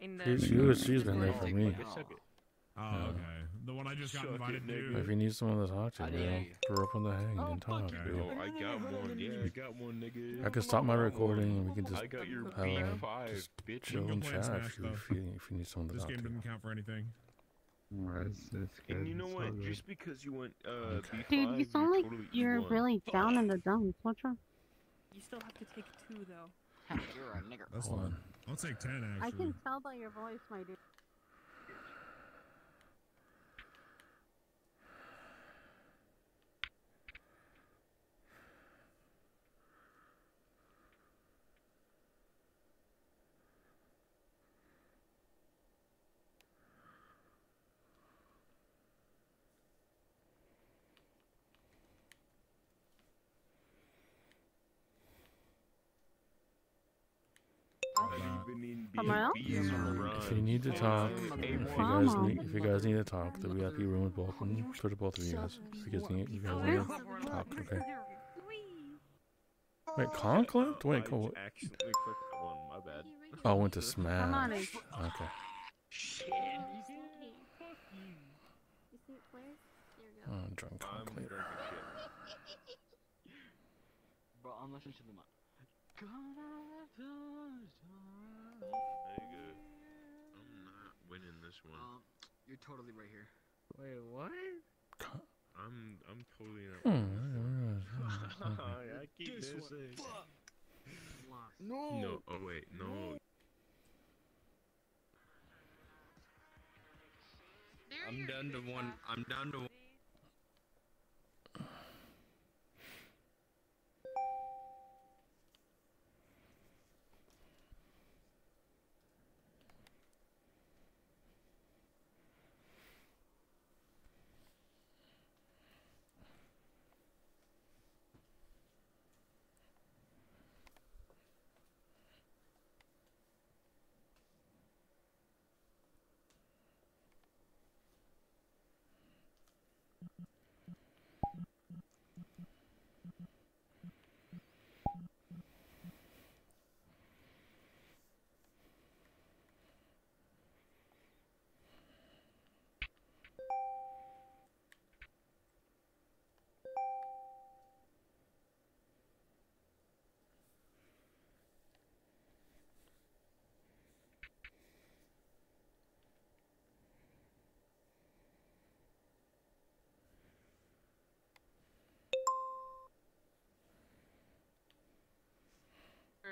in the She, she was, she's been there for me. Oh, Yeah. okay. The one I just got Suck invited nigga. to. If you need someone to talk to, I man, dare throw up on the hang and talk, Okay. dude. Yo, I got one. Yeah, I got one, nigga. I can stop my recording and we can just I got your have a B5, just bitch. chill and chat Smash, if you, if you if you need someone to This talk game to. didn't count for anything. It's, it's good. And you know what? all. Just because you went uh, B5, Dude, you sound like totally you're E1. really down in the dumps. What's wrong? You still have to take two though. You're a nigger. That's Hold fine. on. I'll take ten actually. I can tell by your voice, my dude. Hello? If you need to talk, if you guys need, if you guys need to talk, the VIP room is open for the both of you guys. If you guys need, you guys need to talk, okay? Wait, Conclave? Wait, I co- accidentally clicked that one. My bad. oh, I went to on, Smash. Ace. Okay. Oh, drunk I'm drunk as shit. [laughs] Bro, I'm listening to the mic. This one. Um, you're totally right here. Wait, what? I'm I'm totally not. Hmm, winning this yeah, one. yeah, [laughs] [laughs] yeah. I keep Guess what? missing. No. No, oh wait, no. I'm down to one. I'm down to one.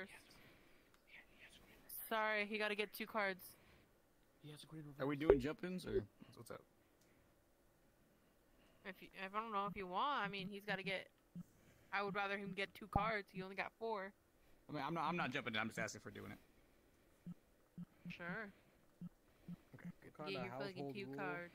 First. Sorry, he gotta get two cards. He has a great Are we doing jump-ins or what's up? If you, I don't know if you want, I mean, he's gotta get. I would rather him get two cards. He only got four. I mean, I'm not. I'm not jumping in. I'm just asking for doing it. Sure. Okay. Good. Get you fucking two cards.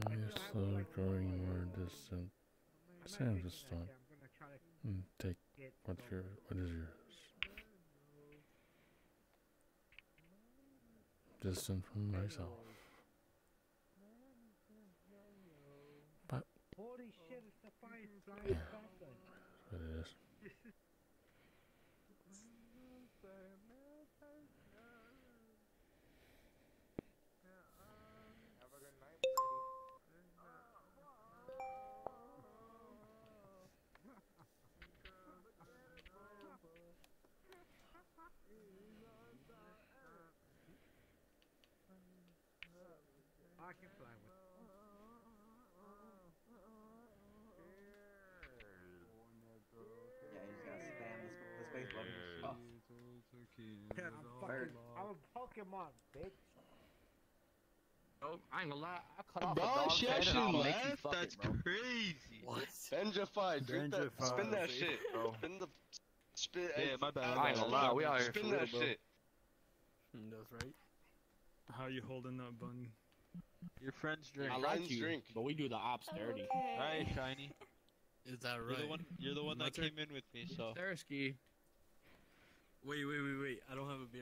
Feel slowly growing more distant. Stop. And hmm, take what's your what is yours? Distant from myself. But Holy I can fly with. Yeah, you just gotta spam this, the space button. Oh. I'm fucking. I'm a Pokemon, bitch. Oh, I ain't gonna lie. I cut off a Bro, dog's she head and actually I'll make you fuck That's it, bro. crazy. What? Benjify, drink that, spin that Benjify. shit, Bro. Spin the, spin. Yeah, my bad, I ain't gonna lie. We out here Spin for that shit. That's right. How you holding that bunny? Your friends drink. I like you, drink. but we do the ops dirty. Right, Shiny. Is that You're right? the one. You're the one that came in with me. So. Thirsty. Wait, wait, wait, wait. I don't have a beer.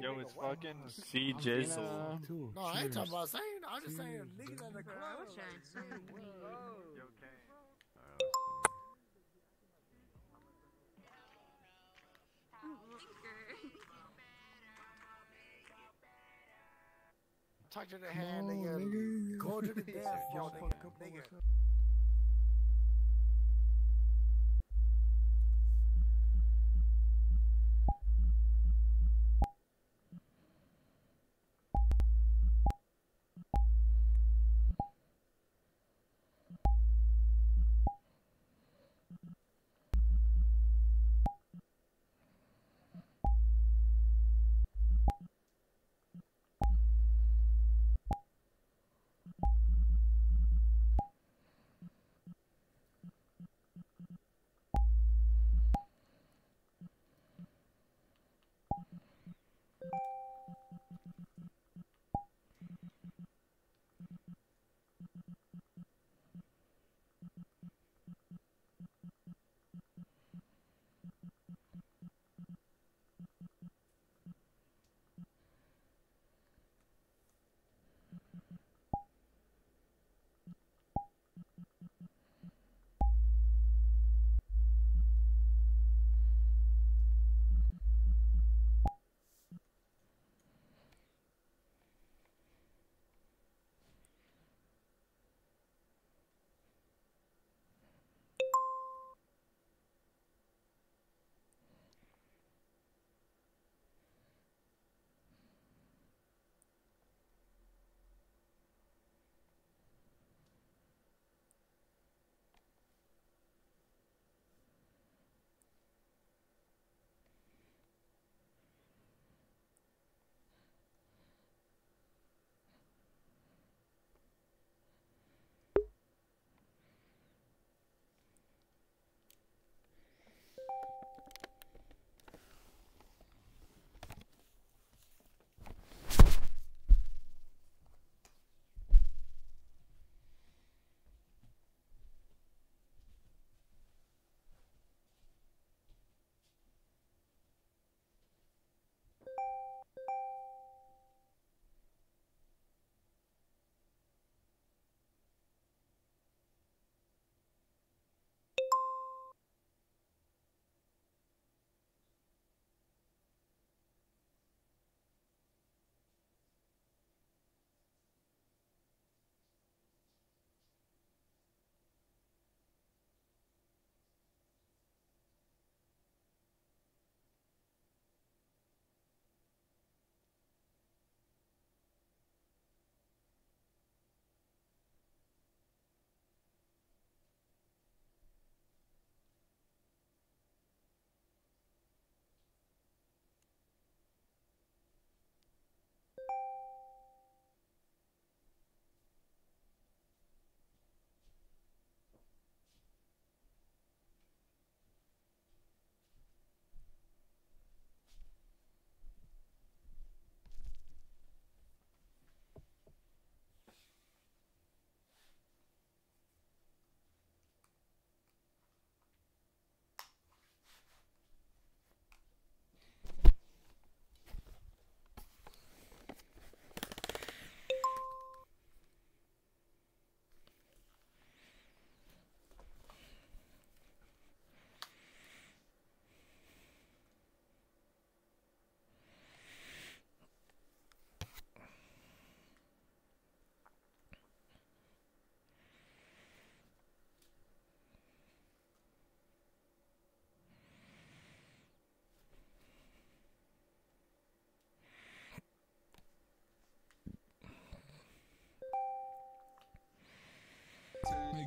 Yo, it's fucking [laughs] CJ Salon. No, I ain't talking about saying. I'm just saying niggas in the club. [laughs] Talk to the hand, nigga. Go to the [laughs] dance floor, nigga.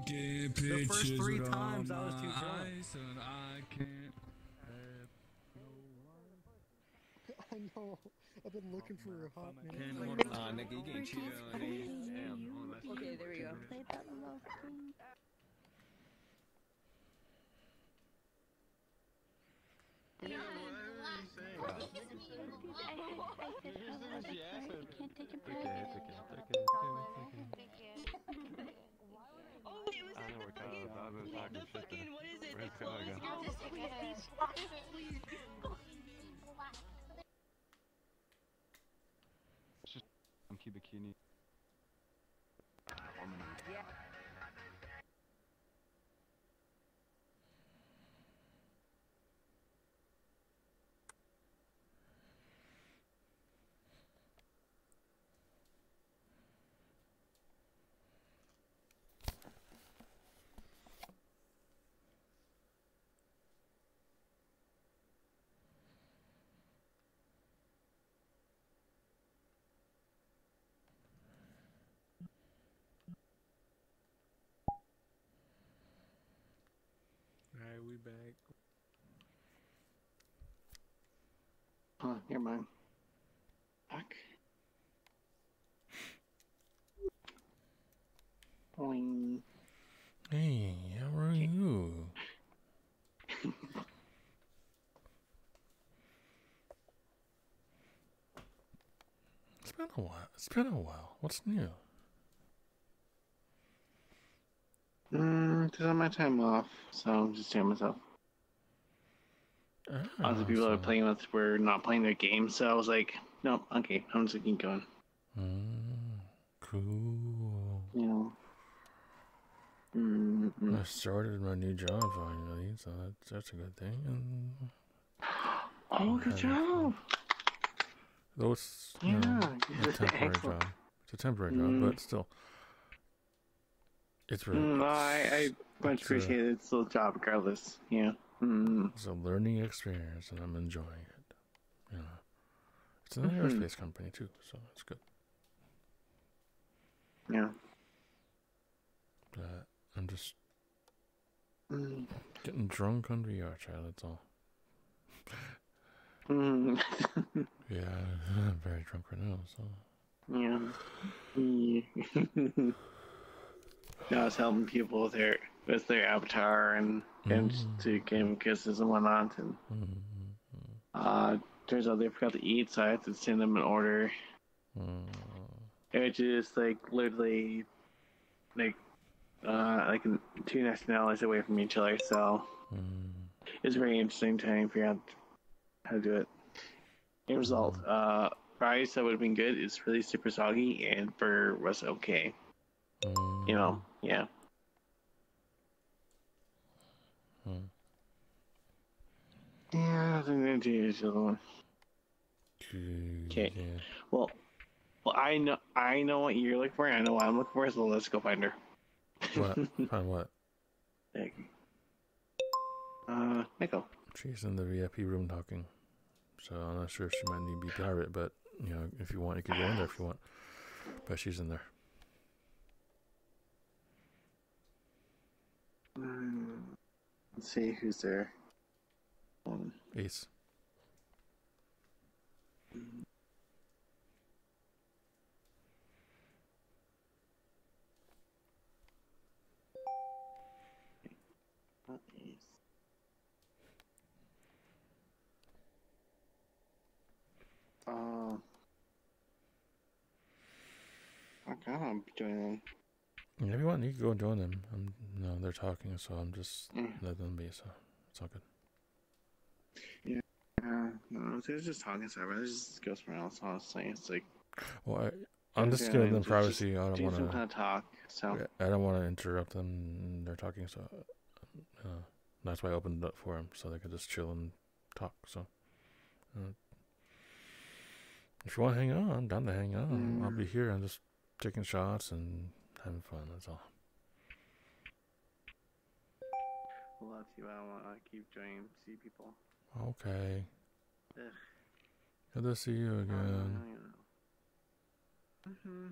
Nigga. The first three times I was too drunk. And I can't I know. I've been looking for a hot Can minute. one- nigga, you getting cheated on, eh? Damn, oh, Okay, there we go. too Play that love thing. I other we have the fucking, what is it, Where's the clothes girl? Oh. Please, bikini. Back. Huh, never mind. Fuck. Boing. Hey, how are you? [laughs] It's been a while. It's been a while. What's new? Mm, just on my time off, so I'm just doing myself. Ah, Other people I was playing with were not playing their game, so I was like, nope, okay, I'm just gonna keep going. Mm, cool. You know. Mm-hmm. I started my new job finally, so that's, that's a good thing. Oh, good job! Though it's you know, Yeah, [laughs] a temporary excellent. job. It's a temporary Mm. job, but still, it's really Mm, I, I much appreciate it. It's still a job regardless. Yeah. Mm. It's a learning experience, and I'm enjoying it. You know, it's an Mhm. aerospace company too, so it's good. Yeah. But I'm just Mm. getting drunk on VR chat. That's all. [laughs] Mm. [laughs] Yeah, [laughs] I'm very drunk right now. So yeah. Yeah. I was helping people with their with their avatar and and to give them kisses and whatnot, and uh, turns out they forgot to eat, so I had to send them an order. Mm-hmm. Which is like literally like uh like two nationalities away from each other, so mm. it's very interesting trying to figure out how to do it. End result, uh fries that would have been good is really super soggy and burger was okay. You know, yeah. Yeah, I think the other one. Okay. Well, well, I know I know what you're looking for. and I know what I'm looking for. So let's go find her. what? [laughs] Find what? There. Uh, Nico. She's in the VIP room talking, so I'm not sure if she might need to be private. But you know, if you want, you can go in there if you want. But she's in there. Mm, Let's see who's there. Um, Ace. Ace. Uh, I kind of joining. If you can go join them. I'm no, they're talking, so I'm just Mm. let them be. So it's all good. Yeah, uh, no, they're just talking. So rather just go somewhere else. Honestly, it's like Well, I, I'm just giving them just- privacy. just I don't want to kind of talk. So I don't want to interrupt them. They're talking, so uh, that's why I opened it up for them, so they could just chill and talk. So, uh, if you want to hang out, I'm down to hang out. I'll be here. I'm just taking shots and having fun. That's all. love you. I want to keep joining see people. Okay. Ugh. Good to see you again. Mm-hmm.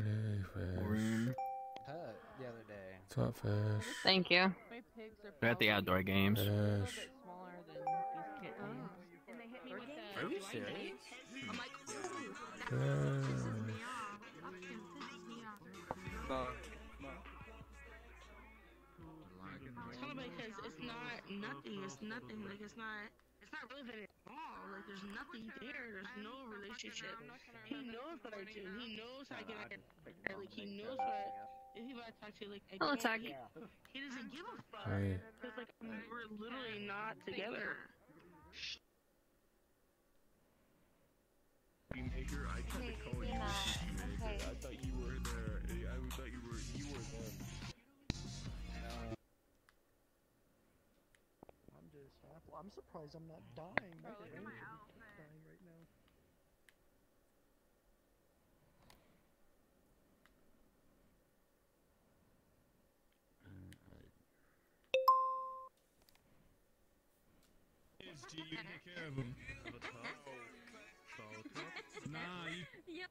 Hey, fish. Pet the other day. What's up, fish? Thank you. We're at the outdoor games. Fish. Are you serious? Fish. because it's not nothing. It's nothing. Like it's not. It's not really that at all. Like there's nothing there. There's no relationship. He knows what I do. He knows how I get at. Like he knows what. If he want to talk to you, like I Hello, don't Tag. care. He doesn't give a fuck. Hey. Cause like we're literally not together. Maker, I tried to call you. Maker. I thought you were the we thought you were you were them. Surprised I'm not dying. Bro, Look look at at my outfit. dying right now. Is to you take care of him. Nah, you. Yep.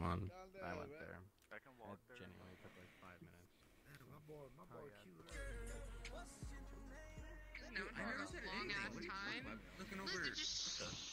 one. I went there. I can walk it genuinely took like five minutes. My boy, my boy, cute. No, there was a long ass time. Looking over. Listen, just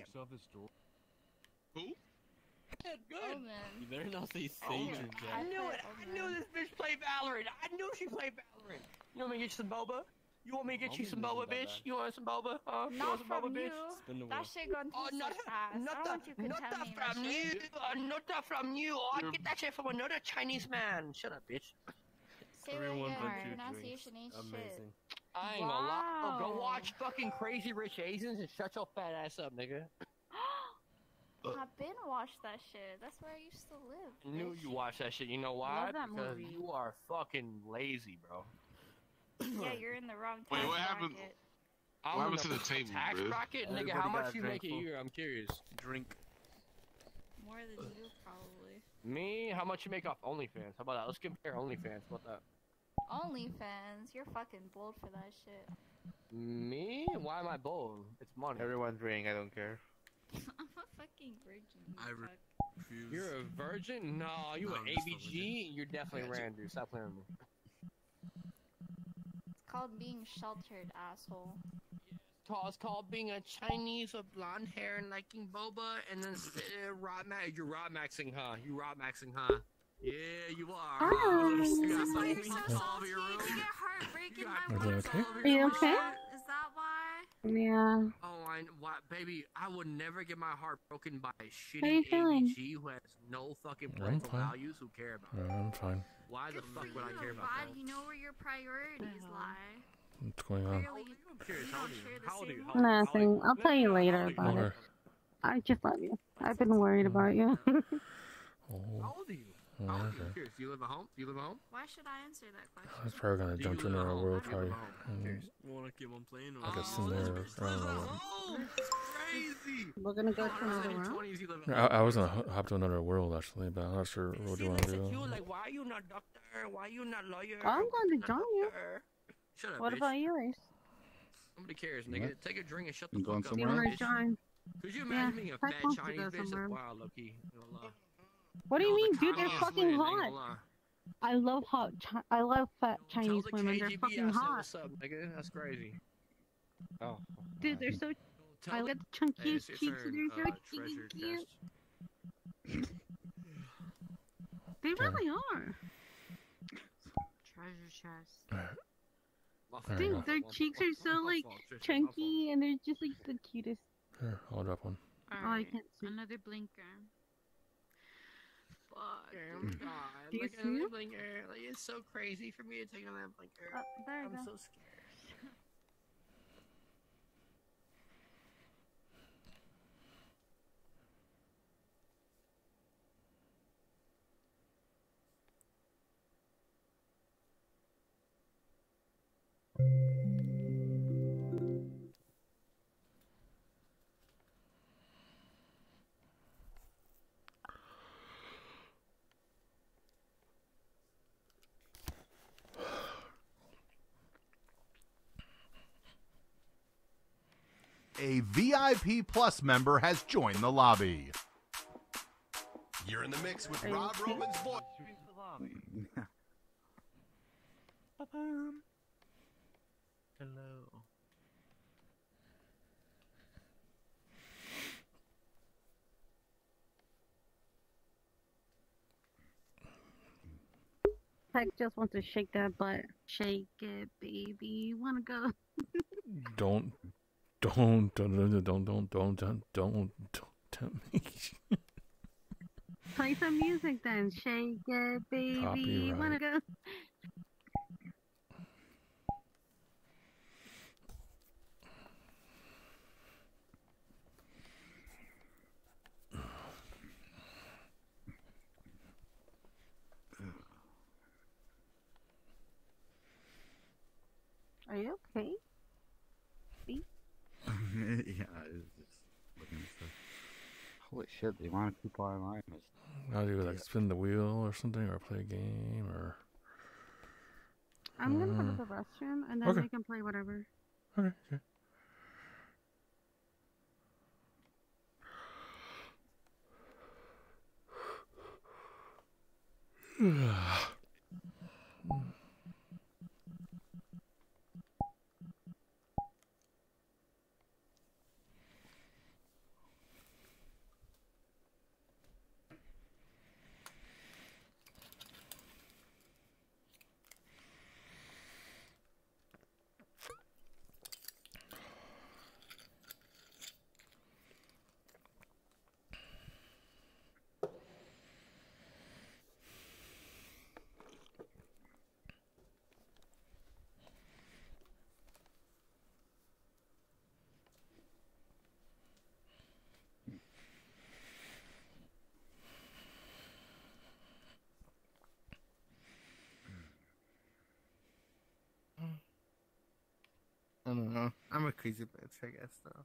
Yourself this door. Who? Good. Oh man. You better not say Oh, Sage or. Jack. I knew it. I knew this bitch played Valorant. I knew she played Valorant. You want me to get you some boba? You want me to get you some wasn't boba, bitch? bad. You want some boba? Huh? you want some boba, from bitch? you. Spin the That shit gonna Oh, taste not, like ass. not I don't that, want you not that contaminating that from you. Uh, not that from you. Oh, I get that shit from another Chinese man. Shut up, bitch. Say what Everyone again. but Your two pronunciation ain't shit. Amazing. I ain't gonna lie. Oh, go watch fucking Crazy Rich Asians and shut your fat ass up, nigga. [gasps] I've been watched that shit. That's where I used to live. I knew you watched that shit. You know why? Love that because movie. you are fucking lazy, bro. Yeah, you're in the wrong Wait, what happened- bracket. I'm What in happened to the table, tax bro? bracket, nigga. Everybody How much you make a year? I'm curious. Drink. More than you, probably. Me? How much you make off OnlyFans? How about that? Let's compare OnlyFans. How about that? OnlyFans, you're fucking bold for that shit. Me? Why am I bold? It's money. Everyone's drink, I don't care. [laughs] I'm a fucking virgin. you I fuck. refuse. You're a virgin? No, you No, an I'm a ABG? You're definitely Yeah, Randy. Stop playing with me. It's called being sheltered, asshole. called, it's called being a Chinese with blonde hair and liking boba, and then uh, rod ma- you're rod maxing, huh? You rod maxing, huh? Yeah, you are. Oh, this is why you're so salty. Your you're heartbreaking. My are you okay? Are you okay? Is that why? Yeah. Oh, I, why, baby, I would never get my heart broken by a shitty ABG who has no fucking political values who care about yeah, I'm fine. Why Good the fuck would I care about that? You know where your priorities lie. What's going on? Oh, Nothing. I'll tell you later about it. I just love you. I've been worried about you. [laughs] oh. Oh, oh, okay. Do you live at home? Do you live at home? Why should I answer that question? I was probably gonna jump to another world, probably. Mm. Wanna keep on playing? Or like oh, a scenario. Oh, that's crazy. We're gonna go to another world. I, I was gonna hop to another world actually, but I'm not sure what See, you wanna do. Like, why are you not doctor? Why are you not lawyer? I'm going to join you. Shut up. What bitch. about yours? Nobody cares, nigga. What? Take a drink and shut the fuck up. You wanna join? Could you imagine yeah, being a fat Chinese bitch? That's Loki. What do you mean, dude? They're fucking women, hot. I love hot. Chi- I love fat Tell Chinese the women. They're fucking I hot. what's up, nigga. That's crazy. Oh. Dude, they're so. Tell I the- got the Hey, chunkiest it's your cheeks. and They're so uh, cute. They really are. Treasure chest. Dude, enough. their cheeks are so like chunky and they're just like the cutest. Here, I'll drop one. Oh, I can't see. Another blinker. Fuck. Oh my god. Do you Look at see that it? blinker. Uh, like, it's so crazy for me to take on that blinker. Oh, uh, there I'm go. so scared. A VIP Plus member has joined the lobby. You're in the mix with Rob? Roman's voice. [laughs] Hello. Tech just wants to shake that butt. Shake it, baby. Wanna go? [laughs] Don't, don't don't don't don't don't don't don't tell me. Play some music then, shake it, baby. Wanna go? Are you okay? [laughs] yeah, just looking at stuff. Holy shit, the amount of people online is. Now do like spin the wheel or something, or play a game, or. I'm gonna go to uh, the restroom and then okay. we can play whatever. Okay, okay. [sighs] [sighs] I don't know. I'm a crazy bitch, I guess, though.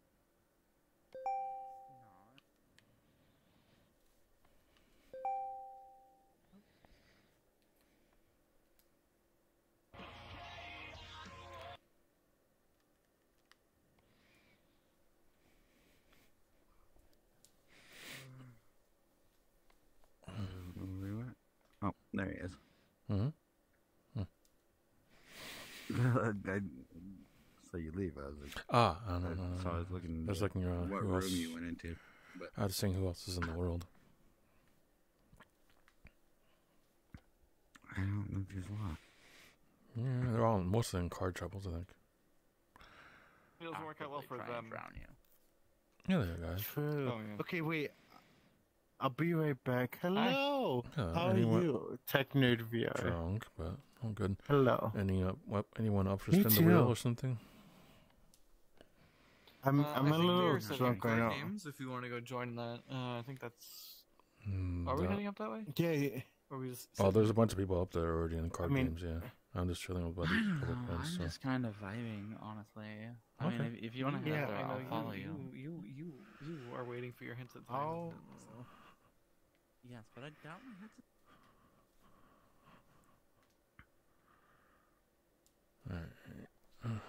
Ah, I don't know. I- So I was looking. I was looking around. What who room else- you went into? But I was seeing who else is in the world. I don't know if there's a lot. Yeah, they're all mostly in card troubles, I think. It doesn't work out well for them. Yeah, they are guys. True. Oh, yeah. Okay, wait. I'll be right back. Hello. Uh, How anyone- are you? Tech Nerd VR. Drunk, but all good. Hello. Any up? What? Anyone up for Me spin the wheel or something? I'm Uh, I'm I a little there's a drunk right now. games if you want to go join that. Uh, I think that's. Mm, Are we that- heading up that way? Yeah. yeah. Or we just. Oh, there's a bunch of people up there already in the card mean- games. Yeah, I'm just chilling with buddies. I don't know, friends, I'm so. just kind of vibing, honestly. I mean, if, if you want to head Yeah, there, I know I'll follow you. you. You, you, you are waiting for your hints at time. Oh. Yes, but I doubt my head's. Alright.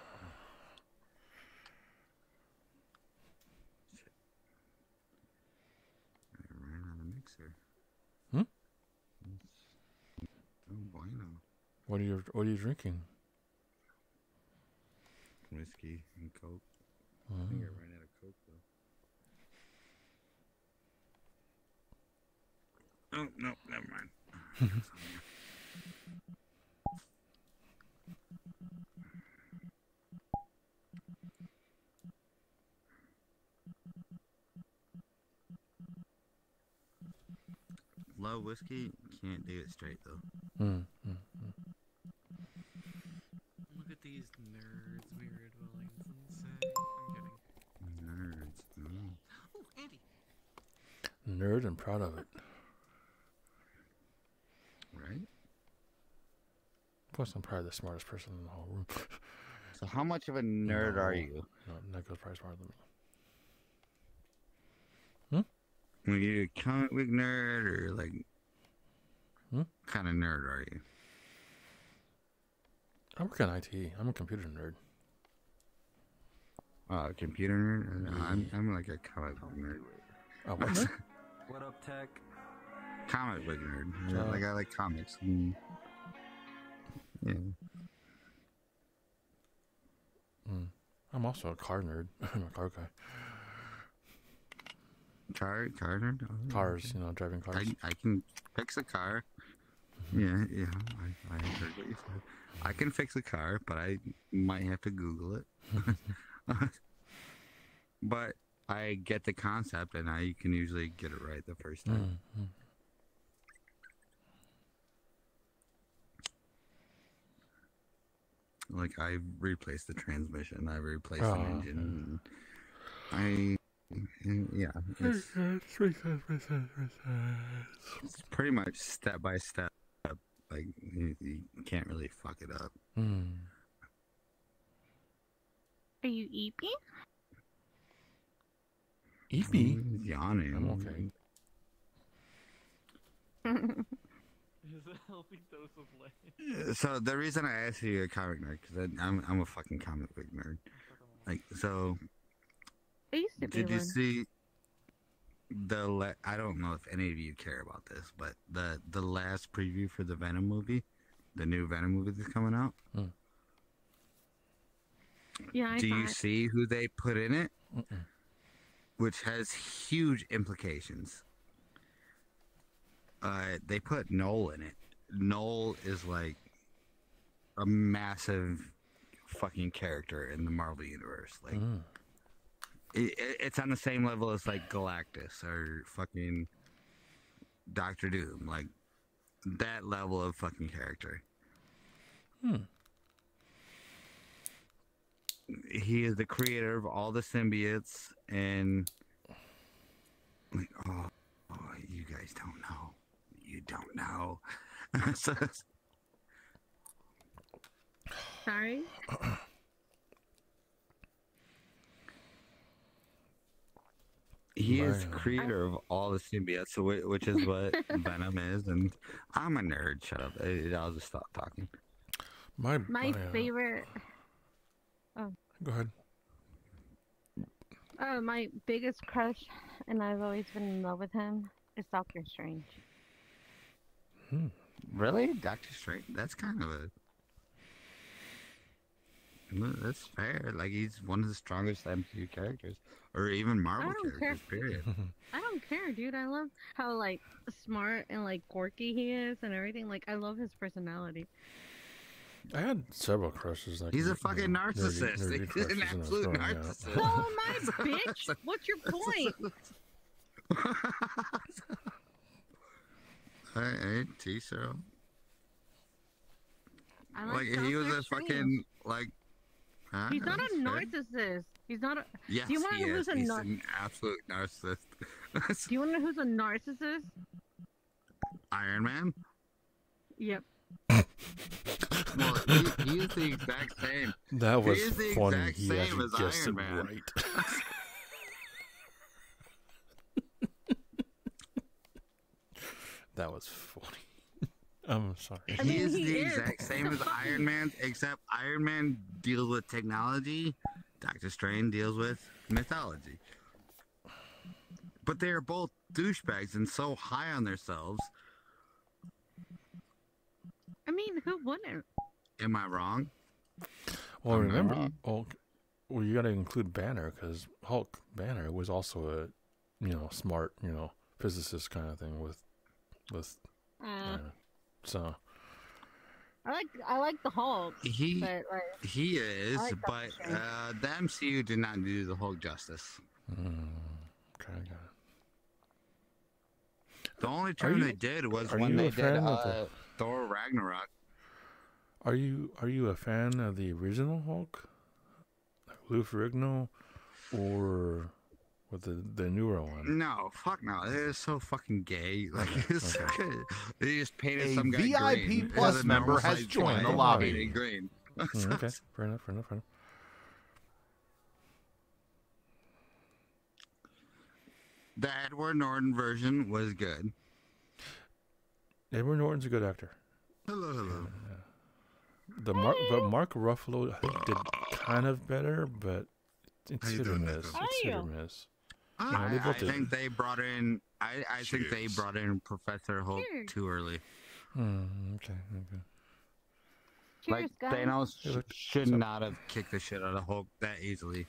I ran out of mixer. Hmm? Oh, bueno. What are you? What are you drinking? Whiskey and Coke. I think I ran out of Coke, though. Oh, no, never mind. [laughs] Low whiskey, can't do it straight, though. Mm, mm, mm. Look at these nerds, Mirror Dwellings. Insane. I'm kidding. Nerds. Oh. Oh, Andy. Nerd and proud of it. Right? Plus, I'm probably the smartest person in the whole room. So, how much of a nerd are you? No, Nico's probably smarter than me. Are you a comic book nerd or like? Hmm? kind of nerd are you? I work in IT. I'm a computer nerd. Uh, computer nerd? No, I'm I'm like a comic book nerd. Oh, what [laughs] what up, tech? Comic book nerd. Uh, Yeah, like I like comics. And, yeah. Mm. I'm also a car nerd. [laughs] I'm a car guy. Car, car nerd. Oh, Cars, okay. you know, driving cars. I I can fix a car. Yeah, yeah. I, I heard what you said. I can fix a car, but I might have to Google it. [laughs] but I get the concept, and I can usually get it right the first time. Mm, mm. Like I replaced the transmission, I replaced Oh, the engine. I, yeah, it's, it's pretty much step by step. Like you, you can't really fuck it up. Mm. Are you eeping? Evie? I'm yawning. I'm okay. Is a healthy dose of light. So the reason I asked you a comic nerd because I'm I'm a fucking comic book nerd. Like so, I used to be did you one. see? The la- I don't know if any of you care about this, but the the last preview for the Venom movie, the new Venom movie that's coming out. Yeah, I Do you thought- see who they put in it? Which has huge implications. Uh, they put Knull in it. Knull is like a massive fucking character in the Marvel universe. Like, Mm. It, it- it's on the same level as like Galactus or fucking Doctor Doom. Like that level of fucking character. Hmm. He is the creator of all the symbiotes and like oh, oh you guys don't know. You don't know. [laughs] so, Sorry. [clears throat] He is Right. creator of all the symbiotes, so whi- which is what Venom [laughs] is, and I'm a nerd. Shut up! I- I'll just stop talking. My My uh, favorite. Oh. Go ahead. Oh, my biggest crush, and I've always been in love with him, is Doctor Strange. Really, Doctor Strange? That's kind of a. No, That's fair. Like he's one of the strongest MCU characters, or even Marvel don't care. Period. [laughs] I don't care, dude. I love how like smart and like quirky he is and everything. Like I love his personality. I had several crushes. Like He's a you fucking know, nerdy- narcissist. nerdy [laughs] He's an crushes when I was absolute growing up. narcissist. Oh [laughs] my bitch! What's your point? Hey, hey T-Show. I Like like he was Doctor a fucking like. Huh? He's not a narcissist. He's not a. Yes, Do you want to know who's a He's nar- an absolute narcissist. Do you want to know who's a narcissist? Iron Man. Yep. Well, he, he is the exact same. That he was is the funny. exact He same actually as guessed Iron Man. right. [laughs] That was funny. I'm sorry. he is the exact same as [laughs] Iron Man, except Iron Man deals with technology, Doctor Strange deals with mythology. But they are both douchebags and so high on themselves. I mean, who wouldn't? Am I wrong? Well, I'm remember, wrong. well, well, you got to include Banner because Hulk Banner was also a, you know, smart, you know, physicist kind of thing with, with, Uh, uh, so I like I like the Hulk. He but, like, he is, like but Doctor Strange. uh, the MCU did not do the Hulk justice. mm, okay, got it. The only turn you- they did was when they did uh, the- Thor Ragnarok. Are you are you a fan of the original Hulk, like Lou Ferrigno, or with the the newer one? No, fuck no. It is so fucking gay. [laughs] Like it's Okay. They just painted A some guy VIP green. Plus As a member has joined the lobby. painted green. [laughs] Mm, okay, fair enough, fair enough, fair enough. The Edward Norton version was good. Edward Norton's a good actor. Hello, hello. The Mark, but Mark Ruffalo did kind of better, but it's How you hit or miss. It's hit or miss. I, No, I think they brought in. I, I think they brought in Professor Hulk Cheers. too early. Hmm, okay, okay. Cheers, like guys. Thanos sh- should what's not have kicked the shit out of Hulk that easily.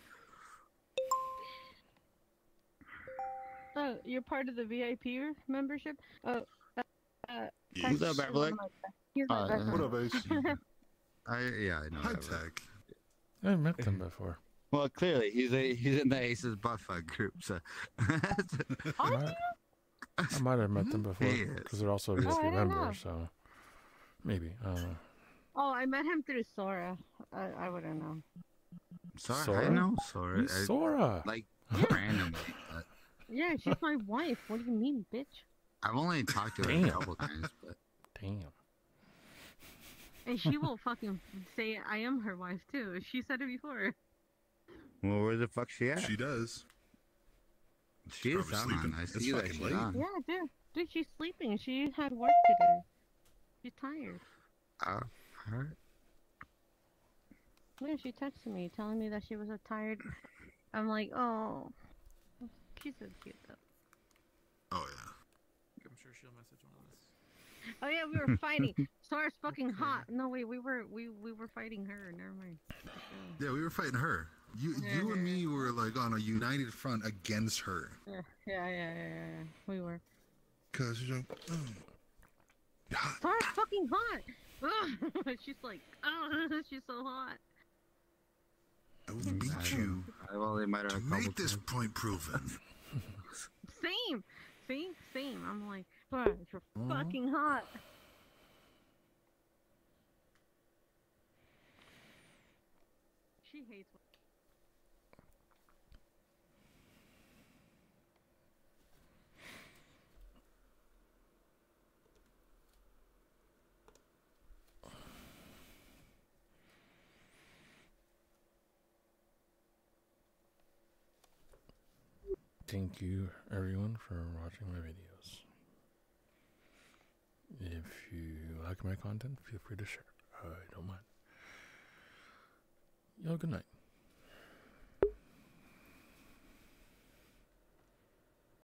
Oh, you're part of the VIP membership. Oh, uh, uh, Who's up, Patrick, Beverly? He's my Uh, What up, friend. [laughs] I yeah, I know. Hi, Tech. I've met them before. Well, clearly he's a he's in the Aces Buffet group, so. [laughs] Oh, I, I might have met them mm-hmm. before because they're also a Oh, VIP I don't member, know. so maybe. I. Oh, I met him through Sora. I, I wouldn't know. Sorry, I Sora? know Sora. I- Sora? Like [laughs] randomly. but Yeah, she's my wife. What do you mean, bitch? I've only talked to her Damn. a couple times, but Damn. And she will fucking say I am her wife too. She said it before. Well, where the fuck she at? She does. She is probably on. sleeping. I see that she's late. on. Yeah, dude. Dude, she's sleeping. She had work today. She's tired. Uh, oh, alright. Yeah, she texted me telling me that she was so tired. I'm like, oh, she's so cute though. Oh, yeah. I'm sure she'll message one of us. Oh yeah, we were [laughs] fighting. Star's fucking hot. No wait, we were we we were fighting her. Never mind. Yeah, we were fighting her. You, you and me were like on a united front against her. Yeah, yeah, yeah, yeah, yeah. yeah. We were. Cause you know, mm. oh, Star's fucking hot. Ugh. [laughs] she's like, oh, she's so hot. I will beat you I've only met her to a couple make this times. point proven. [laughs] Same, see, same. I'm like, Star, you're fucking hot. She hates. Thank you, everyone, for watching my videos. If you like my content, feel free to share. I don't mind. Y'all, good night.